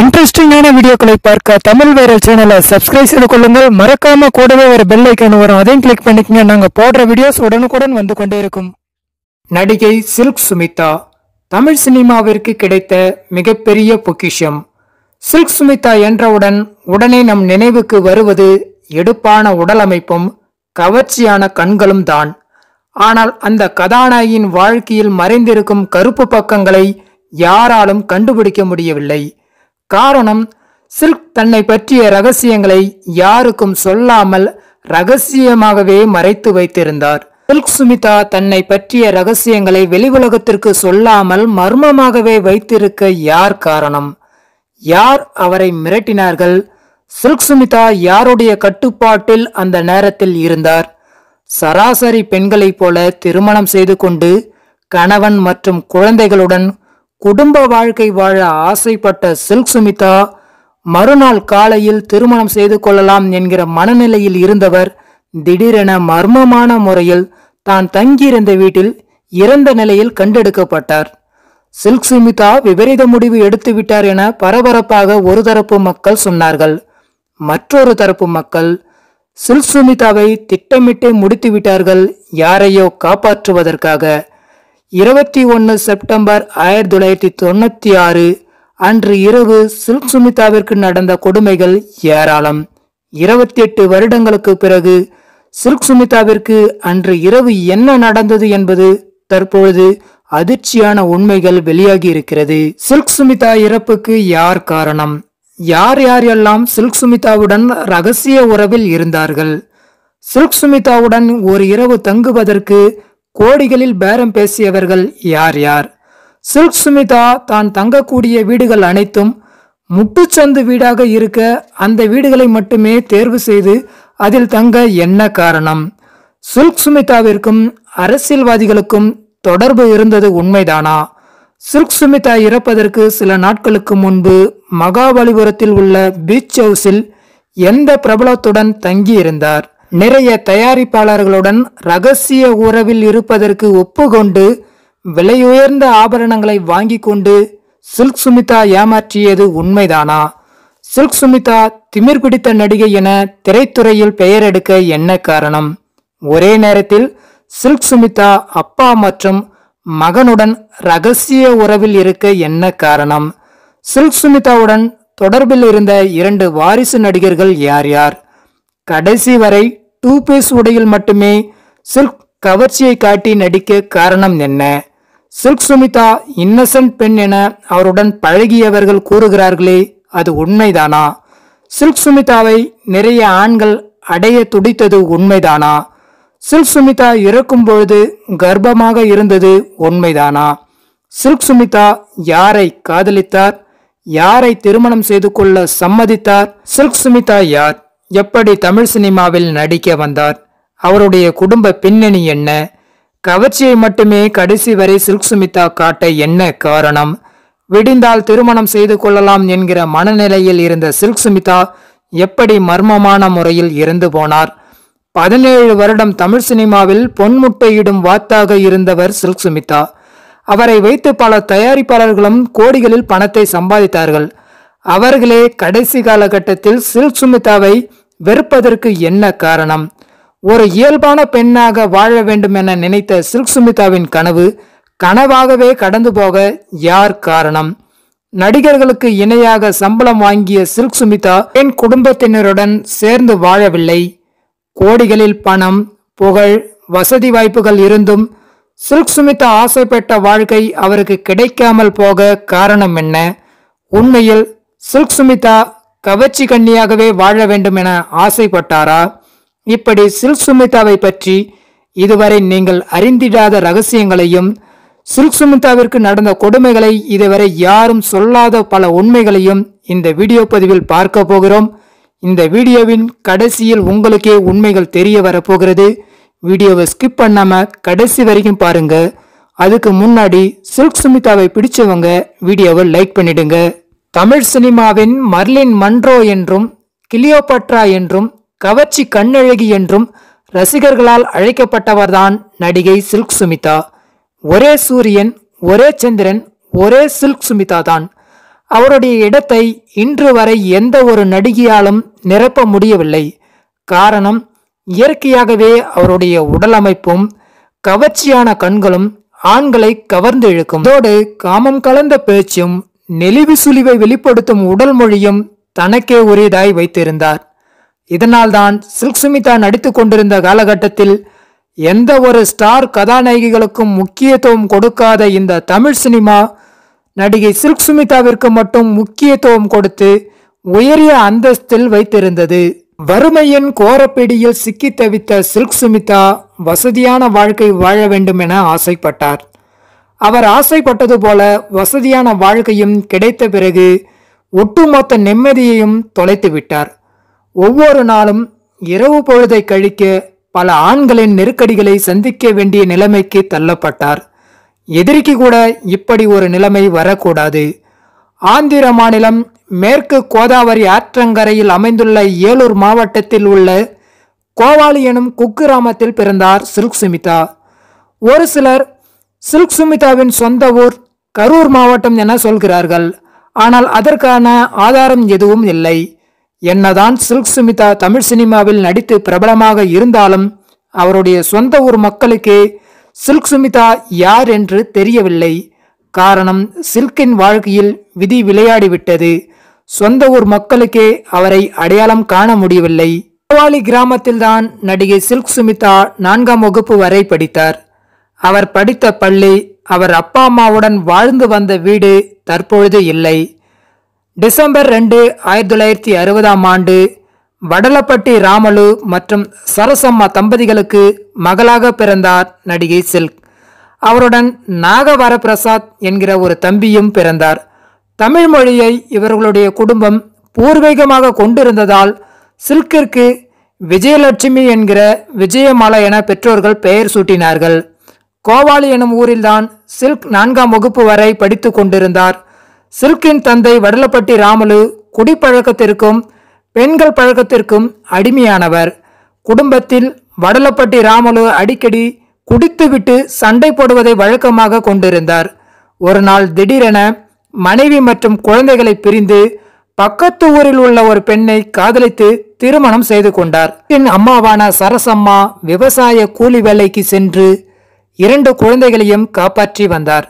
இன்ட்ரெஸ்டிங்கான வீடியோக்களை பார்க்க தமிழ் வைரல் சேனலை சப்ஸ்கிரைப் செய்து கொள்ளுங்கள். மறக்காம கூடவே ஒரு பெல் ஐக்கன் வரும். அதையும் கிளிக் பண்ணிக்கங்க. நாங்கள் போடுற வீடியோஸ் உடனுக்குடன் வந்து கொண்டே இருக்கும். நடிகை சில்க் சுமிதா தமிழ் சினிமாவிற்கு கிடைத்த மிகப்பெரிய பொக்கிஷம். சில்க் சுமிதா என்றவுடன் உடனே நம் நினைவுக்கு வருவது எடுப்பான உடலமைப்பும் கவர்ச்சியான கண்களும் தான். ஆனால் அந்த கதாநாயகியின் வாழ்க்கையில் மறைந்திருக்கும் கருப்பு பக்கங்களை யாராலும் கண்டுபிடிக்க முடியவில்லை. காரணம் சில்க் தன்னை பற்றிய ரகசியங்களை யாருக்கும் சொல்லாமல் ரகசியமாகவே மறைத்து வைத்திருந்தார். சில்க் சுமிதா தன்னை பற்றிய ரகசியங்களை வெளியுலகத்திற்கு சொல்லாமல் மர்மமாகவே வைத்திருக்க யார் காரணம்? யார் அவரை மிரட்டினார்கள்? சில்க் சுமிதா யாருடைய கட்டுப்பாட்டில் அந்த நேரத்தில் இருந்தார்? சராசரி பெண்களைப் போல திருமணம் செய்து கொண்டு கணவன் மற்றும் குழந்தைகளுடன் குடும்ப வாழ்க்கை வாழ ஆசைப்பட்ட சில்க் சுமிதா மறுநாள் காலையில் திருமணம் செய்து கொள்ளலாம் என்கிற மனநிலையில் இருந்தவர் திடீரென மர்மமான முறையில் தான் தங்கியிருந்த வீட்டில் இறந்த நிலையில் கண்டெடுக்கப்பட்டார். சில்க் சுமிதா விபரீத முடிவு எடுத்து விட்டார் என பரபரப்பாக ஒரு தரப்பு மக்கள் சொன்னார்கள். மற்றொரு தரப்பு மக்கள் சில்க் சுமிதாவை திட்டமிட்டே முடித்து விட்டார்கள் யாரையோ காப்பாற்றுவதற்காக. இருபத்தி ஒன்று செப்டம்பர் ஆயிரத்தி தொள்ளாயிரத்தி தொண்ணூத்தி ஆறு அன்று இரவு சில்க் சுமிதாவிற்கு நடந்த கொடுமைகள் ஏராளம். இருபத்தி எட்டு வருடங்களுக்கு பிறகு சில்க் சுமிதாவிற்கு அன்று இரவு என்ன நடந்தது என்பது தற்பொழுது அதிர்ச்சியான உண்மைகள் வெளியாகி இருக்கிறது சில்க் சுமிதா இறப்புக்கு யார் காரணம்? யார் யார் எல்லாம் சில்க் சுமிதாவுடன் ரகசிய உறவில் இருந்தார்கள்? சில்க் சுமிதாவுடன் ஒரு இரவு தங்குவதற்கு கோடிகளில் பேரம் பேசியவர்கள் யார் யார்? சில்க் சுமிதா தான் தங்கக்கூடிய வீடுகள் அனைத்தும் முட்டுச்சந்து வீடாக இருக்க அந்த வீடுகளை மட்டுமே தேர்வு செய்து அதில் தங்க என்ன காரணம்? சில்க் சுமிதாவிற்கும் அரசியல்வாதிகளுக்கும் தொடர்பு இருந்தது உண்மைதானா? சில்க் சுமிதா இறப்பதற்கு சில நாட்களுக்கு முன்பு மகாபலிபுரத்தில் உள்ள பீச் ஹவுஸில் எந்த பிரபலத்துடன் தங்கியிருந்தார்? நிறைய தயாரிப்பாளர்களுடன் ரகசிய உறவில் இருப்பதற்கு ஒப்புக்கொண்டு விலையுயர்ந்த ஆபரணங்களை வாங்கி கொண்டு சில்க் சுமிதா ஏமாற்றியது உண்மைதானா? சில்க் சுமிதா திமிர் பிடித்த நடிகை என திரைத்துறையில் பெயர் எடுக்க என்ன காரணம்? ஒரே நேரத்தில் சில்க் சுமிதா அப்பா மற்றும் மகனுடன் ரகசிய உறவில் இருக்க என்ன காரணம்? சில்க் சுமிதாவுடன் தொடர்பில் இருந்த இரண்டு வாரிசு நடிகர்கள் யார் யார்? கடைசி வரை டூ பீஸ் உடையில் மட்டுமே சில்க் கவர்ச்சியை காட்டி நடிக்க காரணம் என்ன? சில்க் சுமிதா இன்னசென்ட் பெண் என அவருடன் பழகியவர்கள் கூறுகிறார்களே அது உண்மைதானா? சில்க் சுமிதாவை நிறைய ஆண்கள் அடைய துடித்தது உண்மைதானா? சில்க் சுமிதா இறக்கும் பொழுது கர்ப்பமாக இருந்தது உண்மைதானா? சில்க் சுமிதா யாரை காதலித்தார்? யாரை திருமணம் செய்து கொள்ள சம்மதித்தார்? சில்க் சுமிதா யார்? எப்படி தமிழ் சினிமாவில் நடிக்க வந்தார்? அவருடைய குடும்ப பின்னணி என்ன? கவர்ச்சியை மட்டுமே கடைசி வரை சில்க் சுமிதா காட்ட என்ன காரணம்? விடிந்தால் திருமணம் செய்து கொள்ளலாம் என்கிற மனநிலையில் இருந்த சில்க் சுமிதா எப்படி மர்மமான முறையில் இறந்து போனார்? பதினேழு வருடம் தமிழ் சினிமாவில் பொன்முட்டையிடும் வாத்தாக இருந்தவர் சில்க் சுமிதா. அவரை வைத்து பல தயாரிப்பாளர்களும் கோடிகளில் பணத்தை சம்பாதித்தார்கள். அவர்களே கடைசி காலகட்டத்தில் சில்க் சுமிதாவை வெறுப்பதற்கு என்ன காரணம்? ஒரு இயல்பான பெண்ணாக வாழ வேண்டும் என நினைத்த சில்க் சுமிதாவின் கனவு கனவாகவே கடந்து போக யார் காரணம்? நடிகர்களுக்கு இணையாக சம்பளம் வாங்கிய சில்க் சுமிதா என் குடும்பத்தினருடன் சேர்ந்து வாழவில்லை. கோடிகளில் பணம் புகழ் வசதி வாய்ப்புகள் இருந்தும் சில்க் சுமிதா ஆசைப்பட்ட வாழ்க்கை அவருக்கு கிடைக்காமல் போக காரணம் என்ன? உண்மையில் சில்க் சுமிதா கவர்ச்சி கண்ணியாகவே வாழ வேண்டும் என ஆசைப்பட்டாரா? இப்படி சில்க் சுமிதாவை பற்றி இதுவரை நீங்கள் அறிந்திடாத ரகசியங்களையும் சில்க் சுமிதாவிற்கு நடந்த கொடுமைகளை இதுவரை யாரும் சொல்லாத பல உண்மைகளையும் இந்த வீடியோ பதிவில் பார்க்க போகிறோம். இந்த வீடியோவின் கடைசியில் உங்களுக்கே உண்மைகள் தெரிய வரப்போகிறது. வீடியோவை ஸ்கிப் பண்ணாம கடைசி வரைக்கும் பாருங்க. அதுக்கு முன்னாடி சில்க் சுமிதாவை பிடிச்சவங்க வீடியோவை லைக் பண்ணிடுங்க. தமிழ் சினிமாவின் மர்லின் மன்றோ என்றும் கிளியோபட்ரா என்றும் கவர்ச்சி கண்ணழகி என்றும் ரசிகர்களால் அழைக்கப்பட்டவர்தான் நடிகை சில்க் சுமிதா. ஒரே சூரியன் ஒரே சந்திரன் ஒரே சில்க் சுமிதா தான். அவருடைய இடத்தை இன்று வரை எந்த ஒரு நடிகையாலும் நிரப்ப முடியவில்லை. காரணம் இயற்கையாகவே அவருடைய உடலமைப்பும் கவர்ச்சியான கண்களும் ஆண்களை கவர்ந்து இழுக்கும். அதோடு காமம் கலந்த பேச்சும் நெளிவு சுழிவை வெளிப்படுத்தும் உடல் மொழியும் தனக்கே உரியதாய் வைத்திருந்தார். இதனால்தான் சில்க் சுமிதா நடித்துக் கொண்டிருந்த காலகட்டத்தில் எந்த ஒரு ஸ்டார் கதாநாயகிகளுக்கும் முக்கியத்துவம் கொடுக்காத இந்த தமிழ் சினிமா நடிகை சில்க் சுமிதாவிற்கு மட்டும் முக்கியத்துவம் கொடுத்து உயரிய அந்தஸ்தில் வைத்திருந்தது. வறுமையின் கோரப்பிடியில் சிக்கித் தவித்த சில்க் சுமிதா வசதியான வாழ்க்கை வாழ வேண்டும் என ஆசைப்பட்டார். அவர் ஆசைப்பட்டது போல வசதியான வாழ்க்கையும் கிடைத்த பிறகு ஒட்டுமொத்த நிம்மதியையும் தொலைத்து விட்டார். ஒவ்வொரு நாளும் இரவு பொழுதை கழிக்க பல ஆண்களின் நெருக்கடிகளை சந்திக்க வேண்டிய நிலைமைக்கு தள்ளப்பட்டார். எதிரிக்கு கூட இப்படி ஒரு நிலைமை வரக்கூடாது. ஆந்திர மாநிலம் மேற்கு கோதாவரி ஆற்றங்கரையில் அமைந்துள்ள ஏலூர் மாவட்டத்தில் உள்ள கோவாலி எனும் குக்கிராமத்தில் பிறந்தார் சில்க் சுமிதா ஒரு சிலர் சில்க் சுமிதாவின் சொந்த ஊர் கரூர் மாவட்டம் என சொல்கிறார்கள். ஆனால் அதற்கான ஆதாரம் எதுவும் இல்லை. என்னதான் சில்க் சுமிதா தமிழ் சினிமாவில் நடித்து பிரபலமாக இருந்தாலும் அவருடைய சொந்த ஊர் மக்களுக்கு சில்க் சுமிதா யார் என்று தெரியவில்லை. காரணம் சில்கின் வாழ்க்கையில் விதி விளையாடிவிட்டது சொந்த ஊர் மக்களுக்கே அவரை அடையாளம் காண முடியவில்லை. கோவாலி கிராமத்தில்தான் நடிகை சில்க் சுமிதா நான்காம் வகுப்பு வரை படித்தார். அவர் படித்த பள்ளி அவர் அப்பா அம்மாவுடன் வாழ்ந்து வந்த வீடு தற்பொழுது இல்லை. டிசம்பர் ரெண்டு ஆயிரத்தி தொள்ளாயிரத்தி அறுபதாம் ஆண்டு வடலப்பட்டி ராமலு மற்றும் சரசம்மா தம்பதிகளுக்கு மகளாக பிறந்தார் நடிகை சில்க். அவருடன் நாகவர பிரசாத் என்கிற ஒரு தம்பியும் பிறந்தார். தமிழ் மொழியை இவர்களுடைய குடும்பம் பூர்வீகமாக கொண்டிருந்ததால் சில்கிற்கு விஜயலட்சுமி என்கிற விஜயமாலா என பெற்றோர்கள் பெயர் சூட்டினார்கள். கோவாலி எனும் ஊரில்தான் சில்க் நான்காம் வகுப்பு வரை படித்துக் கொண்டிருந்தார். சில்கின் தந்தை வடலப்பட்டி ராமலு குடிப்பழக்கத்திற்கும் பெண்கள் பழக்கத்திற்கும் அடிமையானவர். குடும்பத்தில் வடலப்பட்டி ராமலு அடிக்கடி குடித்துவிட்டு சண்டை போடுவதை வழக்கமாக கொண்டிருந்தார். ஒரு நாள் திடீரென மனைவி மற்றும் குழந்தைகளை பிரிந்து பக்கத்து ஊரில் உள்ள ஒரு பெண்ணை காதலித்து திருமணம் செய்து கொண்டார். என் அம்மாவான சரசம்மா விவசாய கூலி வேலைக்கு சென்று இரண்டு குழந்தைகளையும் காப்பாற்றி வந்தார்.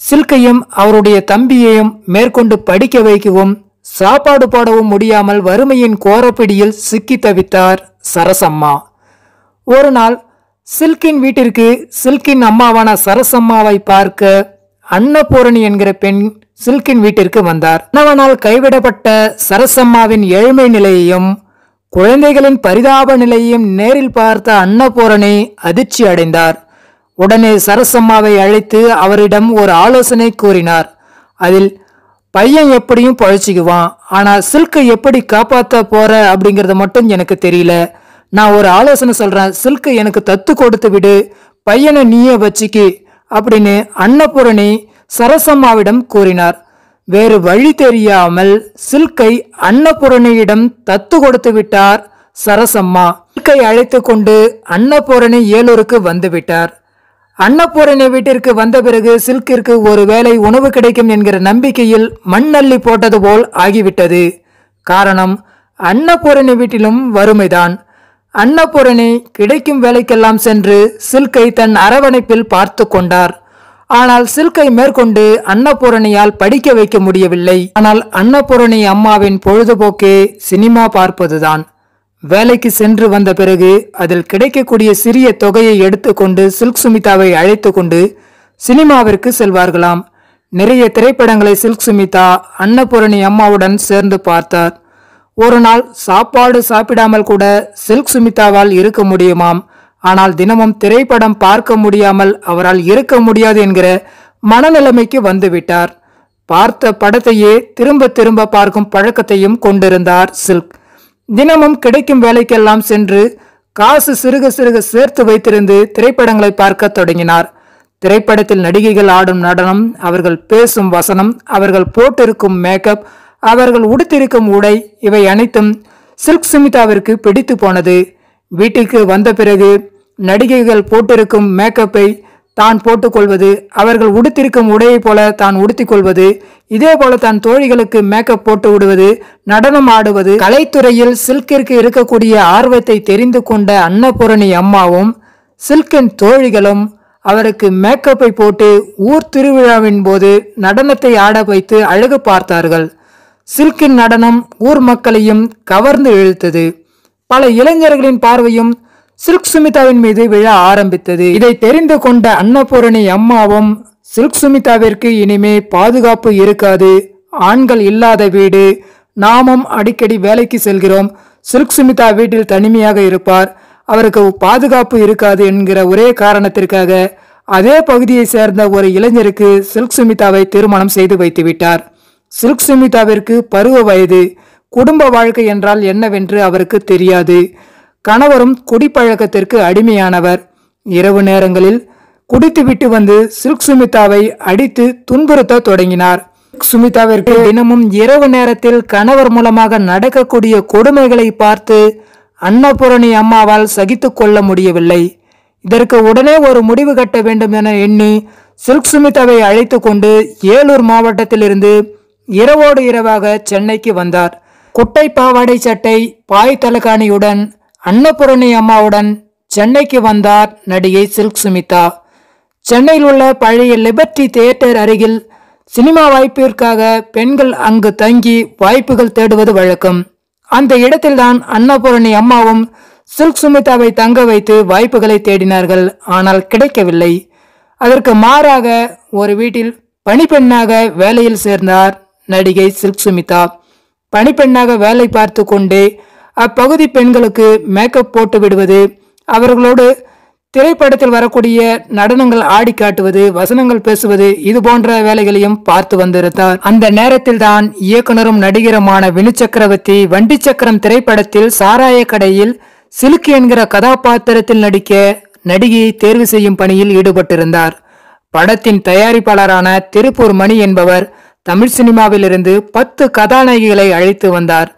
சில்கையும் அவருடைய தம்பியையும் மேற்கொண்டு படிக்க வைக்கவும் சாப்பாடு போடவும் முடியாமல் வறுமையின் கோரப்பிடியில் சிக்கி தவித்தார் சரசம்மா. ஒரு நாள் சில்கின் வீட்டிற்கு சில்கின் அம்மாவான சரசம்மாவை பார்க்க அன்னபூரணி என்கிற பெண் சில்கின் வீட்டிற்கு வந்தார். கணவனால் கைவிடப்பட்ட சரசம்மாவின் ஏழ்மை நிலையையும் குழந்தைகளின் பரிதாப நிலையையும் நேரில் பார்த்த அன்னபூரணி அதிர்ச்சி அடைந்தார். உடனே சரசம்மாவை அழைத்து அவரிடம் ஒரு ஆலோசனை கூறினார். அதில் பையன் எப்படியும் பழச்சிக்குவான் ஆனால் சில்கை எப்படி காப்பாத்த போற அப்படிங்கறது மட்டும் எனக்கு தெரியல. நான் ஒரு ஆலோசனை சொல்றேன் சில்கை எனக்கு தத்து கொடுத்து விடு பையனை நீயே வச்சுக்கு அப்படின்னு அன்னபூரணி சரசம்மாவிடம் கூறினார். வேறு வழி தெரியாமல் சில்கை அன்னபூரணியிடம் தத்து கொடுத்து விட்டார் சரசம்மா. சில்கை அழைத்து கொண்டு அன்னபூரணி ஏலூருக்கு வந்துவிட்டார் அன்னபூரணி வீட்டிற்கு வந்த பிறகு சில்கிற்கு ஒருவேளை உணவு கிடைக்கும் என்கிற நம்பிக்கையில் மண்ணள்ளி போட்டது போல் ஆகிவிட்டது. காரணம் அன்னபூரணி வீட்டிலும் வறுமைதான். அன்னபூரணி கிடைக்கும் வேலைக்கெல்லாம் சென்று சில்கை தன் அரவணைப்பில் பார்த்து கொண்டார். ஆனால் சில்கை மேற்கொண்டு அன்னபூரணியால் படிக்க வைக்க முடியவில்லை. ஆனால் அன்னபூரணி அம்மாவின் பொழுதுபோக்கே சினிமா பார்ப்பதுதான். வேலைக்கு சென்று வந்த பிறகு அதில் கிடைக்கக்கூடிய சிறிய தொகையை எடுத்துக்கொண்டு சில்க் சுமிதாவை அழைத்து கொண்டு சினிமாவிற்கு செல்வார்களாம். நிறைய திரைப்படங்களை சில்க் சுமிதா அன்னபூரணி அம்மாவுடன் சேர்ந்து பார்த்தார். ஒரு நாள் சாப்பாடு சாப்பிடாமல் கூட சில்க் சுமிதாவால் இருக்க முடியுமாம். ஆனால் தினமும் திரைப்படம் பார்க்க முடியாமல் அவரால் இருக்க முடியாது என்கிற மனநிலைமைக்கு வந்துவிட்டார். பார்த்த படத்தையே திரும்ப திரும்ப பார்க்கும் பழக்கத்தையும் கொண்டிருந்தார் சில்க். தினமும் கிடைக்கும் வேலைக்கெல்லாம் சென்று காசு சிறுக சிறுக சேர்த்து வைத்திருந்து திரைப்படங்களை பார்க்க தொடங்கினார். திரைப்படத்தில் நடிகைகள் ஆடும் நடனம் அவர்கள் பேசும் வசனம் அவர்கள் போட்டிருக்கும் மேக்கப் அவர்கள் உடுத்திருக்கும் உடை இவை அனைத்தும் சில்க் சுமிதாவிற்கு பிடித்து போனது. வீட்டுக்கு வந்த பிறகு நடிகைகள் போட்டிருக்கும் மேக்கப்பை தான் போட்டுக்கொள்வது அவர்கள் உடுத்திருக்கும் உடையைப் போல தான் உடுத்திக் கொள்வது இதே போல தன் தோழிகளுக்கு மேக்கப் போட்டு விடுவது நடனம் ஆடுவது. கலைத்துறையில் சில்கிற்கு இருக்கக்கூடிய ஆர்வத்தை தெரிந்து கொண்ட அன்னபூரணி அம்மாவும் சில்கின் தோழிகளும் அவருக்கு மேக்கப்பை போட்டு ஊர் திருவிழாவின் போது நடனத்தை ஆட வைத்து அழகு பார்த்தார்கள். சில்கின் நடனம் ஊர் மக்களையும் கவர்ந்து இழுத்தது. பல இளைஞர்களின் பார்வையும் சில்க் சுமிதாவின் மீது விழ ஆரம்பித்தது. இதை தெரிந்து கொண்ட அன்னபூரணி அம்மாவும் சில்க் சுமிதாவிற்கு இனிமே பாதுகாப்பு இருக்காது. ஆண்கள் இல்லாத வீடு. நாமும் அடிக்கடி வேலைக்கு செல்கிறோம். சில்க் சுமிதா வீட்டில் தனிமையாக இருப்பார். அவருக்கு பாதுகாப்பு இருக்காது என்கிற ஒரே காரணத்திற்காக அதே பகுதியை சேர்ந்த ஒரு இளைஞருக்கு சில்க் சுமிதாவை திருமணம் செய்து வைத்து விட்டார். சில்க் சுமிதாவிற்கு பருவ வயது. குடும்ப வாழ்க்கை என்றால் என்னவென்று அவருக்கு தெரியாது. கணவரும் குடிப்பழக்கத்திற்கு அடிமையானவர். இரவு நேரங்களில் குடித்துவிட்டு வந்து சில்க் சுமிதாவை அடித்து துன்புறுத்த தொடங்கினார். சுமிதாவிற்கு தினமும் இரவு நேரத்தில் கணவர் மூலமாக நடக்கக்கூடிய கொடுமைகளை பார்த்து அன்னபூரணி அம்மாவால் சகித்து கொள்ள முடியவில்லை. இதற்கு உடனே ஒரு முடிவு கட்ட வேண்டும் என எண்ணி சில்க் சுமிதாவை அழைத்து கொண்டு ஏலூர் மாவட்டத்திலிருந்து இரவோடு இரவாக சென்னைக்கு வந்தார். குட்டை பாவாடை சட்டை பாய் தலகாணியுடன் அன்னபூரணி அம்மாவுடன் சென்னைக்கு வந்தார் நடிகை சில்க் சுமிதா. சென்னையில் உள்ள பழைய லிபர்டி தியேட்டர் அருகில் சினிமா வாய்ப்பிற்காக பெண்கள் அங்கு தங்கி வாய்ப்புகள் தேடுவது வழக்கம். அந்த இடத்தில்தான் அன்னபூரணி அம்மாவும் சில்க் சுமிதாவை தங்க வைத்து வாய்ப்புகளை தேடினார்கள். ஆனால் கிடைக்கவில்லை. அதற்கு மாறாக ஒரு வீட்டில் பணிப்பெண்ணாக வேலையில் சேர்ந்தார் நடிகை சில்க் சுமிதா. பணிப்பெண்ணாக வேலை பார்த்து கொண்டே அப்பகுதி பெண்களுக்கு மேக்கப் போட்டு விடுவது அவர்களோடு திரைப்படத்தில் வரக்கூடிய நடனங்கள் ஆடி காட்டுவது வசனங்கள் பேசுவது இது போன்ற வேலைகளையும் பார்த்து வந்திருந்தார். அந்த நேரத்தில் தான் இயக்குனரும் நடிகருமான வினு சக்கரவர்த்தி வண்டி சக்கரம் திரைப்படத்தில் சாராய கடையில் சிலுக்கு என்கிற கதாபாத்திரத்தில் நடிக்க நடிகையை தேர்வு செய்யும் பணியில் ஈடுபட்டிருந்தார். படத்தின் தயாரிப்பாளரான திருப்பூர் மணி என்பவர் தமிழ் சினிமாவிலிருந்து பத்து கதாநாயகிகளை அழைத்து வந்தார்.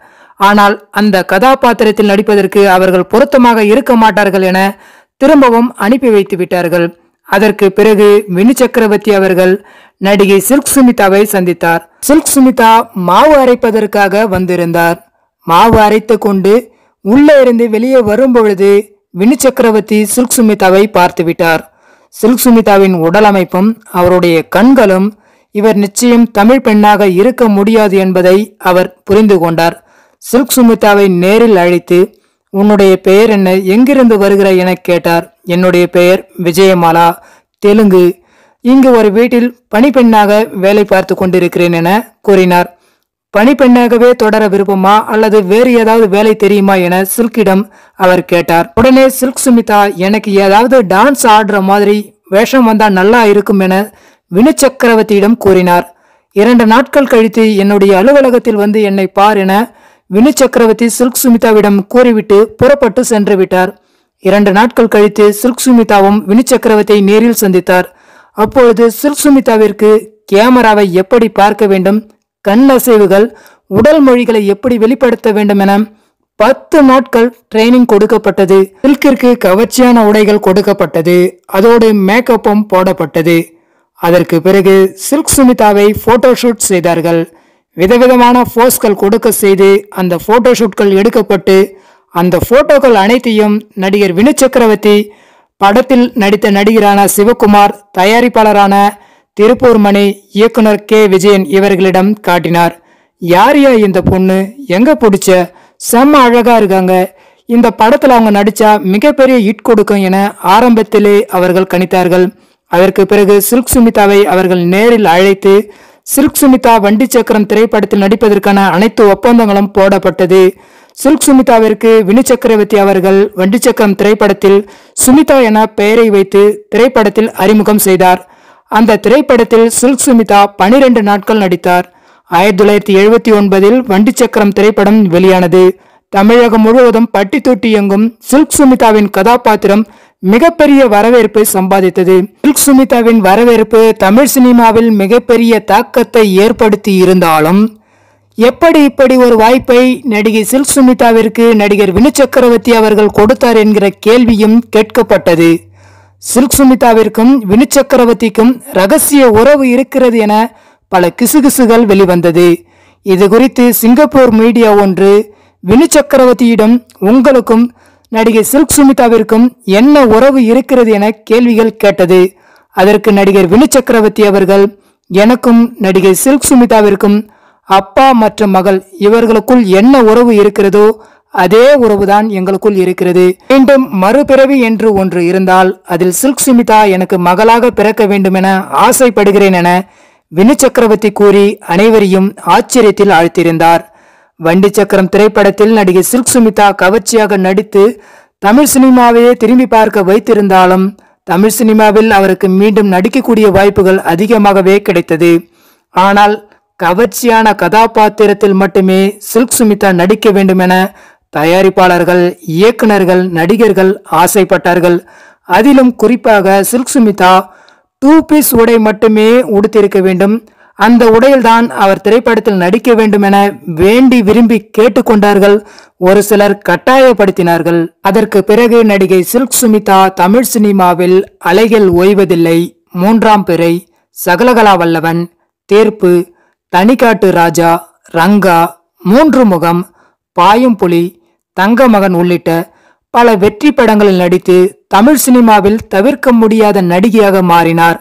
ஆனால் அந்த கதாபாத்திரத்தில் நடிப்பதற்கு அவர்கள் பொருத்தமாக இருக்க மாட்டார்கள் என திரும்பவும் அனுப்பி வைத்து விட்டார்கள். அதற்கு பிறகு வினு சக்கரவர்த்தி அவர்கள் நடிகை சில்க் சுமிதாவை சந்தித்தார். சில்க் சுமிதா மாவு அரைப்பதற்காக வந்திருந்தார். மாவு அரைத்து கொண்டு உள்ளே இருந்து வெளியே வரும்பொழுது வினு சக்கரவர்த்தி சில்க் சுமிதாவை பார்த்து விட்டார். சில்க் சுமிதாவின் உடலமைப்பும் அவருடைய கண்களும் இவர் நிச்சயம் தமிழ் பெண்ணாக இருக்க முடியாது என்பதை அவர் புரிந்து கொண்டார். சில்க் சுமிதாவை நேரில் அழைத்து உன்னுடைய பெயர் என்ன? எங்கிருந்து வருகிறாய்? என கேட்டார். என்னுடைய பெயர் விஜயமாலா. தெலுங்கு. இங்கு ஒரு வீட்டில் பணிப்பெண்ணாக வேலை பார்த்து கொண்டிருக்கிறேன் என கூறினார். பணிப்பெண்ணாகவே தொடர விருப்பமா? அல்லது வேறு ஏதாவது வேலை தெரியுமா? என சில்கிடம் அவர் கேட்டார். உடனே சில்க் சுமிதா எனக்கு ஏதாவது டான்ஸ் ஆடுற மாதிரி வேஷம் வந்தா நல்லா இருக்கும் என வினு சக்கரவர்த்தியிடம் கூறினார். இரண்டு நாட்கள் கழித்து என்னுடைய அலுவலகத்தில் வந்து என்னை பார் என வினு சக்கரவர்த்தி சில்க் சுமிதாவிடம் கூறிவிட்டு புறப்பட்டு சென்று விட்டார். இரண்டு நாட்கள் கழித்து சில்க் சுமிதாவும் வினு சக்கரவர்த்தியை நேரில் சந்தித்தார். அப்பொழுது சில்க் சுமிதாவிற்கு கேமராவை எப்படி பார்க்க வேண்டும் கண் அசைவுகள் உடல் மொழிகளை எப்படி வெளிப்படுத்த வேண்டும் என பத்து நாட்கள் ட்ரைனிங் கொடுக்கப்பட்டது. சில்கிற்கு கவர்ச்சியான உடைகள் கொடுக்கப்பட்டது. அதோடு மேக்கப்பும் போடப்பட்டது. அதற்கு பிறகு சில்க் சுமிதாவை போட்டோஷூட் செய்தார்கள். விதவிதமான போஸ்கள் கொடுக்க செய்து அந்த போட்டோஷூட்கள் எடுக்கப்பட்டு அந்த போட்டோக்கள் அனைத்தையும் நடிகர் வினு சக்கரவர்த்தி படத்தில் நடித்த நடிகரான சிவகுமார் தயாரிப்பாளரான திருப்பூர் மணி இயக்குனர் கே. விஜயன் இவர்களிடம் காட்டினார். யார் யா இந்த பொண்ணு? எங்க பிடிச்ச? செம்ம அழகா இருக்காங்க. இந்த படத்தில் அவங்க நடிச்சா மிகப்பெரிய ஹிட் கொடுக்கும் என ஆரம்பத்திலே அவர்கள் கணித்தார்கள். அதற்கு பிறகு சில்க் சுமிதாவை அவர்கள் நேரில் அழைத்து சில்க் சுமிதா வண்டி சக்கரம் திரைப்படத்தில் நடிப்பதற்கான அனைத்து ஒப்பந்தங்களும் போடப்பட்டது. சில்க் சுமிதாவிற்கு வினு சக்கரவர்த்தி அவர்கள் வண்டி சக்கரம் திரைப்படத்தில் சுமிதா என பெயரை வைத்து திரைப்படத்தில் அறிமுகம் செய்தார். அந்த திரைப்படத்தில் சில்க் சுமிதா பனிரெண்டு நாட்கள் நடித்தார். ஆயிரத்தி தொள்ளாயிரத்தி எழுபத்தி ஒன்பதில் வண்டி சக்கரம் திரைப்படம் வெளியானது. தமிழகம் முழுவதும் பட்டி தொட்டி எங்கும் சில்க் சுமிதாவின் கதாபாத்திரம் மிகப்பெரிய வரவேற்பை சம்பாதித்தது. சில்க் சுமிதாவின் வரவேற்பு தமிழ் சினிமாவில் மிகப்பெரிய தாக்கத்தை ஏற்படுத்தி இருந்தாலும் எப்படி இப்படி ஒரு வாய்ப்பை நடிகை சில்க் சுமிதாவிற்கு நடிகர் வினு சக்கரவர்த்தி அவர்கள் கொடுத்தார் என்கிற கேள்வியும் கேட்கப்பட்டது. சில்க் சுமிதாவிற்கும் வினு சக்கரவர்த்திக்கும் ரகசிய உறவு இருக்கிறது என பல கிசுகிசுகள் வெளிவந்தது. இது குறித்து சிங்கப்பூர் மீடியா ஒன்று வினு சக்கரவர்த்தியிடம் உங்களுக்கும் நடிகை சில்க் சுமிதாவிற்கும் என்ன உறவு இருக்கிறது என கேள்விகள் கேட்டது. அதற்கு நடிகர் வினு சக்கரவர்த்தி அவர்கள் எனக்கும் நடிகை சில்க் சுமிதாவிற்கும் அப்பா மற்றும் மகள் இவர்களுக்குள் என்ன உறவு இருக்கிறதோ அதே உறவுதான் எங்களுக்குள் இருக்கிறது. மீண்டும் மறுபிறவி என்று ஒன்று இருந்தால் அதில் சில்க் சுமிதா எனக்கு மகளாக பிறக்க வேண்டும் என ஆசைப்படுகிறேன் என வினு சக்கரவர்த்தி கூறி அனைவரையும் ஆச்சரியத்தில் ஆழ்த்தியிருந்தார். வண்டி சக்கரம் திரைப்படத்தில் நடிகை சில்க் சுமிதா கவர்ச்சியாக நடித்து தமிழ் சினிமாவையே திரும்பி பார்க்க வைத்திருந்தாலும் தமிழ் சினிமாவில் அவருக்கு மீண்டும் நடிக்கக்கூடிய வாய்ப்புகள் அதிகமாகவே கிடைத்தது. ஆனால் கவர்ச்சியான கதாபாத்திரத்தில் மட்டுமே சில்க் சுமிதா நடிக்க வேண்டும் என தயாரிப்பாளர்கள் இயக்குனர்கள் நடிகர்கள் ஆசைப்பட்டார்கள். அதிலும் குறிப்பாக சில்க் சுமிதா டூ பீஸ் உடை மட்டுமே உடுத்திருக்க வேண்டும். அந்த உடையில்தான் அவர் திரைப்படத்தில் நடிக்க வேண்டும் என வேண்டி விரும்பி கேட்டுக்கொண்டார்கள். ஒரு சிலர் கட்டாயப்படுத்தினார்கள். அதற்கு பிறகு நடிகை சில்க் சுமிதா தமிழ் சினிமாவில் அலைகள் ஓய்வதில்லை. மூன்றாம் பிறை சகலகலா வல்லவன் தேர்ப்பு தனிக்காட்டு ராஜா ரங்கா மூன்று முகம் பாயும் புலி தங்க மகன் உள்ளிட்ட பல வெற்றி படங்களில் நடித்து தமிழ் சினிமாவில் தவிர்க்க முடியாத நடிகையாக மாறினார்.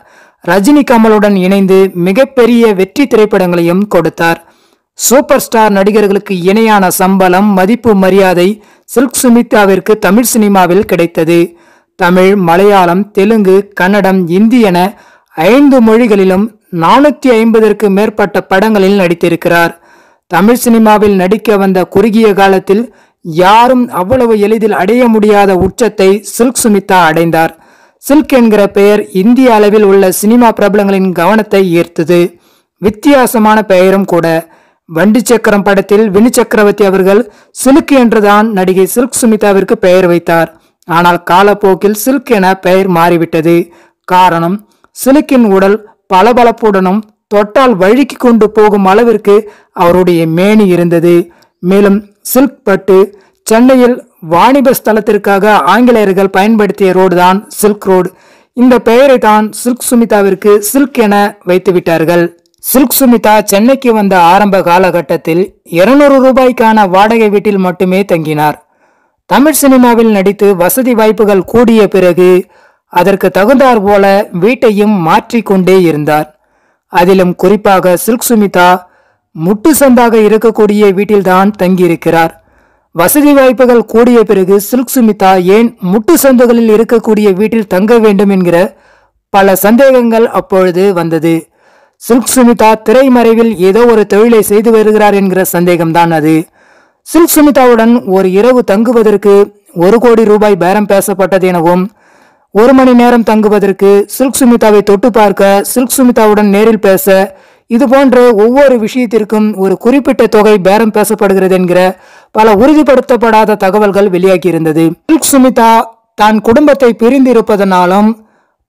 ரஜினி கமலுடன் இணைந்து மிகப்பெரிய வெற்றி திரைப்படங்களையும் கொடுத்தார். சூப்பர் ஸ்டார் நடிகர்களுக்கு இணையான சம்பளம் மதிப்பு மரியாதை சில்க் சுமிதாவிற்கு தமிழ் சினிமாவில் கிடைத்தது. தமிழ் மலையாளம் தெலுங்கு கன்னடம் இந்தி என ஐந்து மொழிகளிலும் நானூத்தி ஐம்பதற்கு மேற்பட்ட படங்களில் நடித்திருக்கிறார். தமிழ் சினிமாவில் நடிக்க வந்த குறுகிய காலத்தில் யாரும் அவ்வளவு எளிதில் அடைய முடியாத உச்சத்தை சில்க் சுமிதா அடைந்தார். சில்க் என்கிற பெயர் இந்திய அளவில் உள்ள சினிமா பிரபலங்களின் கவனத்தை ஈர்த்தது. வித்தியாசமான பெயரும் கூட. வண்டி சக்கரம் படத்தில் வினு சக்கரவர்த்தி அவர்கள் சில்க் என்றுதான் நடிகை சில்க் சுமிதாவிற்கு பெயர் வைத்தார். ஆனால் காலப்போக்கில் சில்க் என பெயர் மாறிவிட்டது. காரணம் சிலுக்கின் உடல் பளபளப்புடனும் தொட்டால் வழுக்கி கொண்டு போகும் அளவிற்கு அவருடைய மேனி இருந்தது. மேலும் சில்க் பட்டு சென்னையில் வாணிப ஸ்தலத்திற்காக ஆங்கிலேயர்கள் பயன்படுத்திய ரோடு தான் சில்க் ரோடு. இந்த பெயரை தான் சில்க் சுமிதாவிற்கு சில்க் என வைத்து விட்டார்கள் சில்க் சுமிதா சென்னைக்கு வந்த ஆரம்ப காலகட்டத்தில் இருநூறு ரூபாய்க்கான வாடகை வீட்டில் மட்டுமே தங்கினார். தமிழ் சினிமாவில் நடித்து வசதி வாய்ப்புகள் கூடிய பிறகு அதற்கு தகுந்தாற் போல வீட்டையும் மாற்றிக்கொண்டே இருந்தார். அதிலும் குறிப்பாக சில்க் சுமிதா முட்டு சந்தாக இருக்கக்கூடிய வீட்டில்தான் தங்கியிருக்கிறார். வசதி வாய்ப்புகள் கூடிய பிறகு சில்க் சுமிதா ஏன் முட்டு சந்துகளில் இருக்கக்கூடிய வீட்டில் தங்க வேண்டும் என்கிற பல சந்தேகங்கள் அப்பொழுது வந்தது. சில்க் சுமிதா திரைமறைவில் ஏதோ ஒரு தொழிலை செய்து வருகிறார் என்கிற சந்தேகம்தான் அது. சில்க் சுமிதாவுடன் ஒரு இரவு தங்குவதற்கு ஒரு கோடி ரூபாய் பேரம் பேசப்பட்டது எனவும் ஒரு மணி நேரம் தங்குவதற்கு சில்க் சுமிதாவை தொட்டு பார்க்க சில்க் சுமிதாவுடன் நேரில் பேச இது போன்ற ஒவ்வொரு விஷயத்திற்கும் ஒரு குறிப்பிட்ட தொகை பேரம் பேசப்படுகிறது என்கிற பல உறுதிப்படுத்தப்படாத தகவல்கள் வெளியாகியிருந்தது. சில்க் சுமிதா தான் குடும்பத்தை பிரிந்திருப்பதனாலும்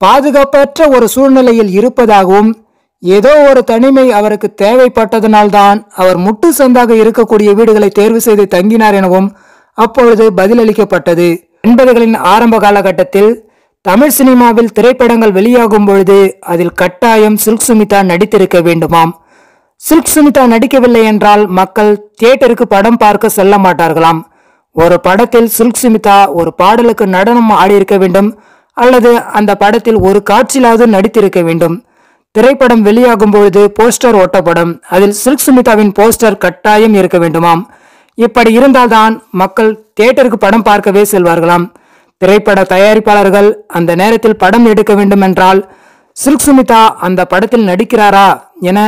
பாதுகாப்பற்ற ஒரு சூழ்நிலையில் இருப்பதாகவும் ஏதோ ஒரு தனிமை அவருக்கு தேவைப்பட்டதனால்தான் அவர் முட்டு சந்தாக இருக்கக்கூடிய வீடுகளை தேர்வு செய்து தங்கினார் எனவும் அப்பொழுது பதிலளிக்கப்பட்டது. எண்பதுகளின் ஆரம்ப காலகட்டத்தில் தமிழ் சினிமாவில் திரைப்படங்கள் வெளியாகும் பொழுது அதில் கட்டாயம் சில்க் சுமிதா நடித்திருக்க வேண்டுமாம். சில்க் சுமிதா நடிக்கவில்லை என்றால் மக்கள் தியேட்டருக்கு படம் பார்க்க செல்ல மாட்டார்களாம். ஒரு படத்தில் சில்க் சுமிதா ஒரு பாடலுக்கு நடனம் ஆடியிருக்க வேண்டும் அல்லது அந்த படத்தில் ஒரு காட்சியிலாவது நடித்திருக்க வேண்டும். திரைப்படம் வெளியாகும் பொழுது போஸ்டர் ஒட்டப்படும். அதில் சில்க் சுமிதாவின் போஸ்டர் கட்டாயம் இருக்க வேண்டுமாம். இப்படி இருந்தால்தான் மக்கள் தியேட்டருக்கு படம் பார்க்கவே செல்வார்களாம். திரைப்பட தயாரிப்பாளர்கள் அந்த நேரத்தில் படம் எடுக்க வேண்டும் என்றால் சில்க் சுமிதா அந்த படத்தில் நடிக்கிறாரா என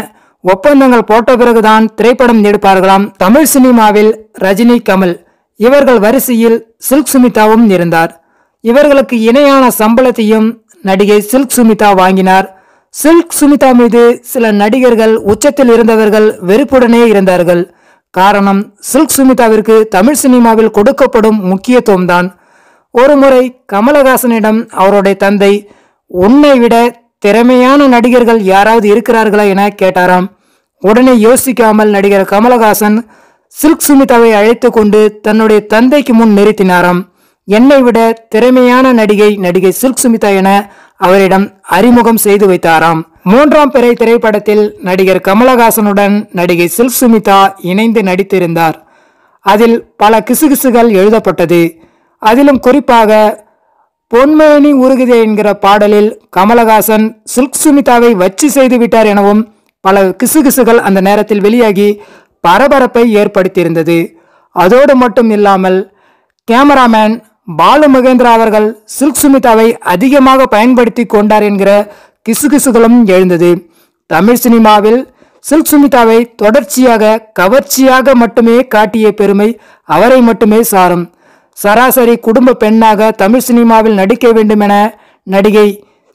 ஒப்பந்தங்கள் போட்ட பிறகுதான் திரைப்படம் எடுப்பார்களாம் தமிழ் சினிமாவில் ரஜினி கமல். இவர்கள் வரிசையில் சில்க் சுமிதாவும் இருந்தார். இவர்களுக்கு இணையான சம்பளத்தையும் நடிகை சில்க் சுமிதா வாங்கினார். சில்க் சுமிதா மீது சில நடிகர்கள் உச்சத்தில் இருந்தவர்கள் வெறுப்புடனே இருந்தார்கள். காரணம் சில்க் சுமிதாவிற்கு தமிழ் சினிமாவில் கொடுக்கப்படும் முக்கியத்துவம் தான் ஒருமுறை கமலஹாசனிடம் அவருடைய தந்தை உன்னை விட திறமையான நடிகர்கள் யாராவது இருக்கிறார்களா என கேட்டாராம். உடனே யோசிக்காமல் நடிகர் கமலஹாசன் சில்க் சுமிதாவை அழைத்து கொண்டு தன்னுடைய தந்தைக்கு முன் நிறுத்தினாராம். என்னை விட திறமையான நடிகை நடிகை சில்க் சுமிதா என அவரிடம் அறிமுகம் செய்து வைத்தாராம். மூன்றாம் பிறை திரைப்படத்தில் நடிகர் கமலஹாசனுடன் நடிகை சில்க் சுமிதா இணைந்து நடித்திருந்தார். அதில் பல கிசுகிசுகள் எழுதப்பட்டது. அதிலும் குறிப்பாக பொன்மேனி உருகுதே என்கிற பாடலில் கமலஹாசன் சில்க் சுமிதாவை வச்சு செய்து விட்டார் எனவும் பல கிசுகிசுகள் அந்த நேரத்தில் வெளியாகி பரபரப்பை ஏற்படுத்தியிருந்தது. அதோடு மட்டும் இல்லாமல் கேமராமேன் பாலு மகேந்திரா அவர்கள் சில்க் சுமிதாவை அதிகமாக பயன்படுத்தி கொண்டார் என்கிற கிசுகிசுகளும் எழுந்தது. தமிழ் சினிமாவில் சில்க் சுமிதாவை தொடர்ச்சியாக கவர்ச்சியாக மட்டுமே காட்டிய பெருமை அவரை மட்டுமே சாரும். சராசரி குடும்ப பெண்ணாக தமிழ் சினிமாவில் நடிக்க வேண்டுமென நடிகை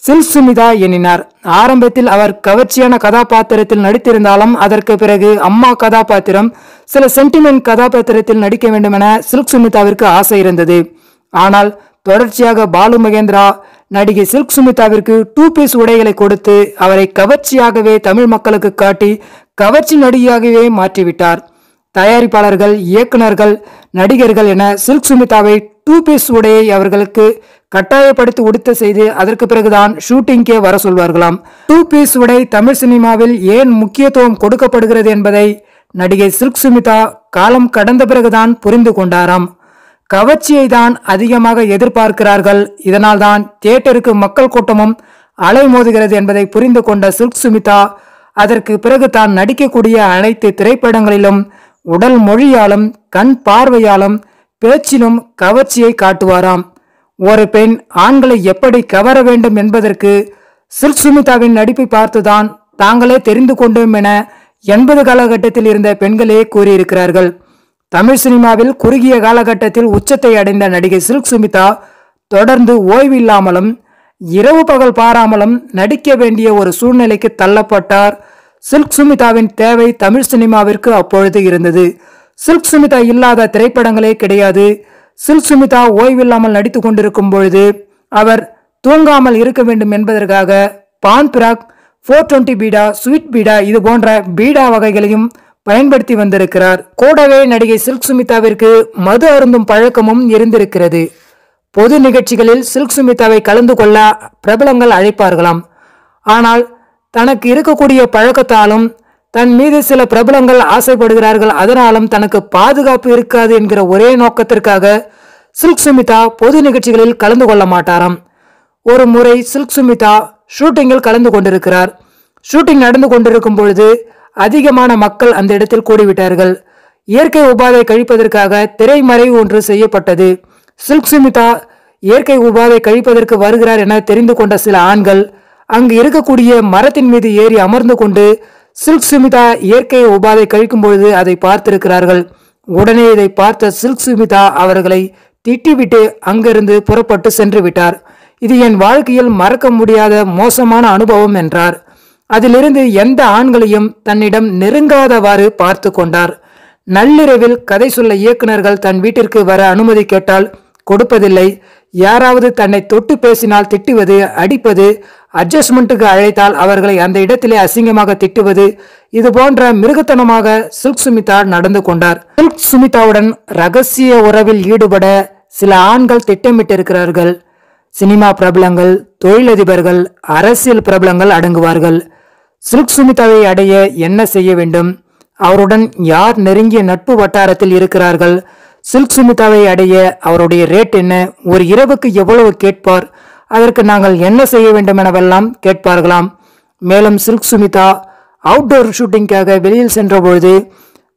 சில்சுமிதா எண்ணினார். ஆரம்பத்தில் அவர் கவர்ச்சியான கதாபாத்திரத்தில் நடித்திருந்தாலும் அதற்கு பிறகு அம்மா கதாபாத்திரம் சில சென்டிமெண்ட் கதாபாத்திரத்தில் நடிக்க வேண்டுமென சில்க் சுமிதாவிற்கு ஆசை இருந்தது. ஆனால் தொடர்ச்சியாக பாலு மகேந்திரா நடிகை சில்க் சுமிதாவிற்கு டூ பீஸ் உடைகளை கொடுத்து அவரை கவர்ச்சியாகவே தமிழ் மக்களுக்கு காட்டி கவர்ச்சி நடிகையாகவே மாற்றிவிட்டார். தயாரிப்பாளர்கள் இயக்குனர்கள் நடிகர்கள் என சில்க் சுமிதாவை டூ பீஸ் உடையை அவர்களுக்கு கட்டாயப்படுத்தி உடுத்த செய்து அதற்கு பிறகுதான் ஷூட்டிங்கே வர சொல்வார்களாம். டூ பீஸ் உடை தமிழ் சினிமாவில் ஏன் முக்கியத்துவம் கொடுக்கப்படுகிறது என்பதை நடிகை சில்க் சுமிதா காலம் கடந்த பிறகுதான் புரிந்து கொண்டாராம். கவர்ச்சியை தான் அதிகமாக எதிர்பார்க்கிறார்கள். இதனால்தான் தியேட்டருக்கு மக்கள் கூட்டமும் அலைமோதுகிறது என்பதை புரிந்து கொண்ட சில்க் சுமிதா அதற்கு பிறகு தான் நடிக்கக்கூடிய அனைத்து திரைப்படங்களிலும் உடல் மொழியாலும் கண் பார்வையாலும் பேச்சிலும் கவர்ச்சியை காட்டுவாராம். ஒரு பெண் ஆண்களை எப்படி கவர வேண்டும் என்பதற்கு சில்க் சுமிதாவின் நடிப்பை பார்த்துதான் தாங்களே தெரிந்து கொண்டோம் என எண்பது காலகட்டத்தில் இருந்த பெண்களே கூறியிருக்கிறார்கள். தமிழ் சினிமாவில் குறுகிய காலகட்டத்தில் உச்சத்தை அடைந்த நடிகை சில்க் சுமிதா தொடர்ந்து ஓய்வில்லாமலும் இரவு பகல் பாராமலும் நடிக்க வேண்டிய ஒரு சூழ்நிலைக்கு தள்ளப்பட்டார். சில்க் சுமிதாவின் தேவை தமிழ் சினிமாவிற்கு அப்பொழுது இருந்தது. சில்க் சுமிதா இல்லாத திரைப்படங்களே கிடையாது. சில்க் சுமிதா ஓய்வில்லாமல் நடித்து கொண்டிருக்கும் பொழுது அவர் தூங்காமல் இருக்க வேண்டும் என்பதற்காக பான் பிராக் ஃபோர் டுவெண்ட்டி பீடா ஸ்வீட் பீடா இது போன்ற பீடா வகைகளையும் பயன்படுத்தி வந்திருக்கிறார். கூடவே நடிகை சில்க் சுமிதாவிற்கு மது அருந்தும் பழக்கமும் இருந்திருக்கிறது. பொது நிகழ்ச்சிகளில் சில்க் சுமிதாவை கலந்து கொள்ள பிரபலங்கள் அழைப்பார்களாம். ஆனால் தனக்கு இருக்கக்கூடிய பழக்கத்தாலும் தன் மீது சில பிரபலங்கள் ஆசைப்படுகிறார்கள். அதனாலும் தனக்கு பாதுகாப்பு இருக்காது என்கிற ஒரே நோக்கத்திற்காக சில்க் சுமிதா பொது நிகழ்ச்சிகளில் கலந்து கொள்ள மாட்டாராம். ஒரு முறை சில்க் சுமிதா ஷூட்டிங்கில் கலந்து கொண்டிருக்கிறார். ஷூட்டிங் நடந்து கொண்டிருக்கும் பொழுது அதிகமான மக்கள் அந்த இடத்தில் கூடிவிட்டார்கள். இயற்கை உபாதை கழிப்பதற்காக திரைமறைவு ஒன்று செய்யப்பட்டது. சில்க் சுமிதா இயற்கை உபாதை கழிப்பதற்கு வருகிறார் என தெரிந்து கொண்ட சில ஆண்கள் அங்கு இருக்கக்கூடிய மரத்தின் மீது ஏறி அமர்ந்து கொண்டு சில்க் சுமிதா இயற்கை உபாதை கழிக்கும் பொழுது அதை பார்த்திருக்கிறார்கள். உடனே இதை பார்த்த சில்க் சுமிதா அவர்களை திட்டிவிட்டு அங்கிருந்து புறப்பட்டு சென்று விட்டார். இது என் வாழ்க்கையில் மறக்க முடியாத மோசமான அனுபவம் என்றார். அதிலிருந்து எந்த ஆண்களையும் தன்னிடம் நெருங்காதவாறு பார்த்து கொண்டார். நள்ளிரவில் கதை சொல்ல இயக்குனர்கள் தன் வீட்டிற்கு வர அனுமதி கேட்டால் கொடுப்பதில்லை. யாராவது தன்னை தொட்டு பேசினால் திட்டுவது அடிப்பது அட்ஜஸ்ட்மெண்ட்டுக்கு அழைத்தால் அவர்களை அந்த இடத்திலே அசிங்கமாக திட்டுவது இது போன்ற மிருகத்தனமாக சில்க் சுமிதா நடந்து கொண்டார். சில்க் சுமிதாவுடன் ரகசிய உறவில் ஈடுபட சில ஆண்கள் திட்டமிட்டிருக்கிறார்கள். சினிமா பிரபலங்கள் தொழிலதிபர்கள் அரசியல் பிரபலங்கள் அடங்குவார்கள். சில்க் சுமிதாவை அடைய என்ன செய்ய வேண்டும்? அவருடன் யார் நெருங்கிய நட்பு வட்டாரத்தில் இருக்கிறார்கள்? சில்க் சுமிதாவை அடைய அவருடைய ரேட் என்ன? ஒரு இரவுக்கு எவ்வளவு கேட்பார்? அதற்கு நாங்கள் என்ன செய்ய வேண்டும் எனவெல்லாம் கேட்பார்களாம். மேலும் சில்க் சுமிதா அவுட்டோர் ஷூட்டிங்காக வெளியில் சென்றபொழுது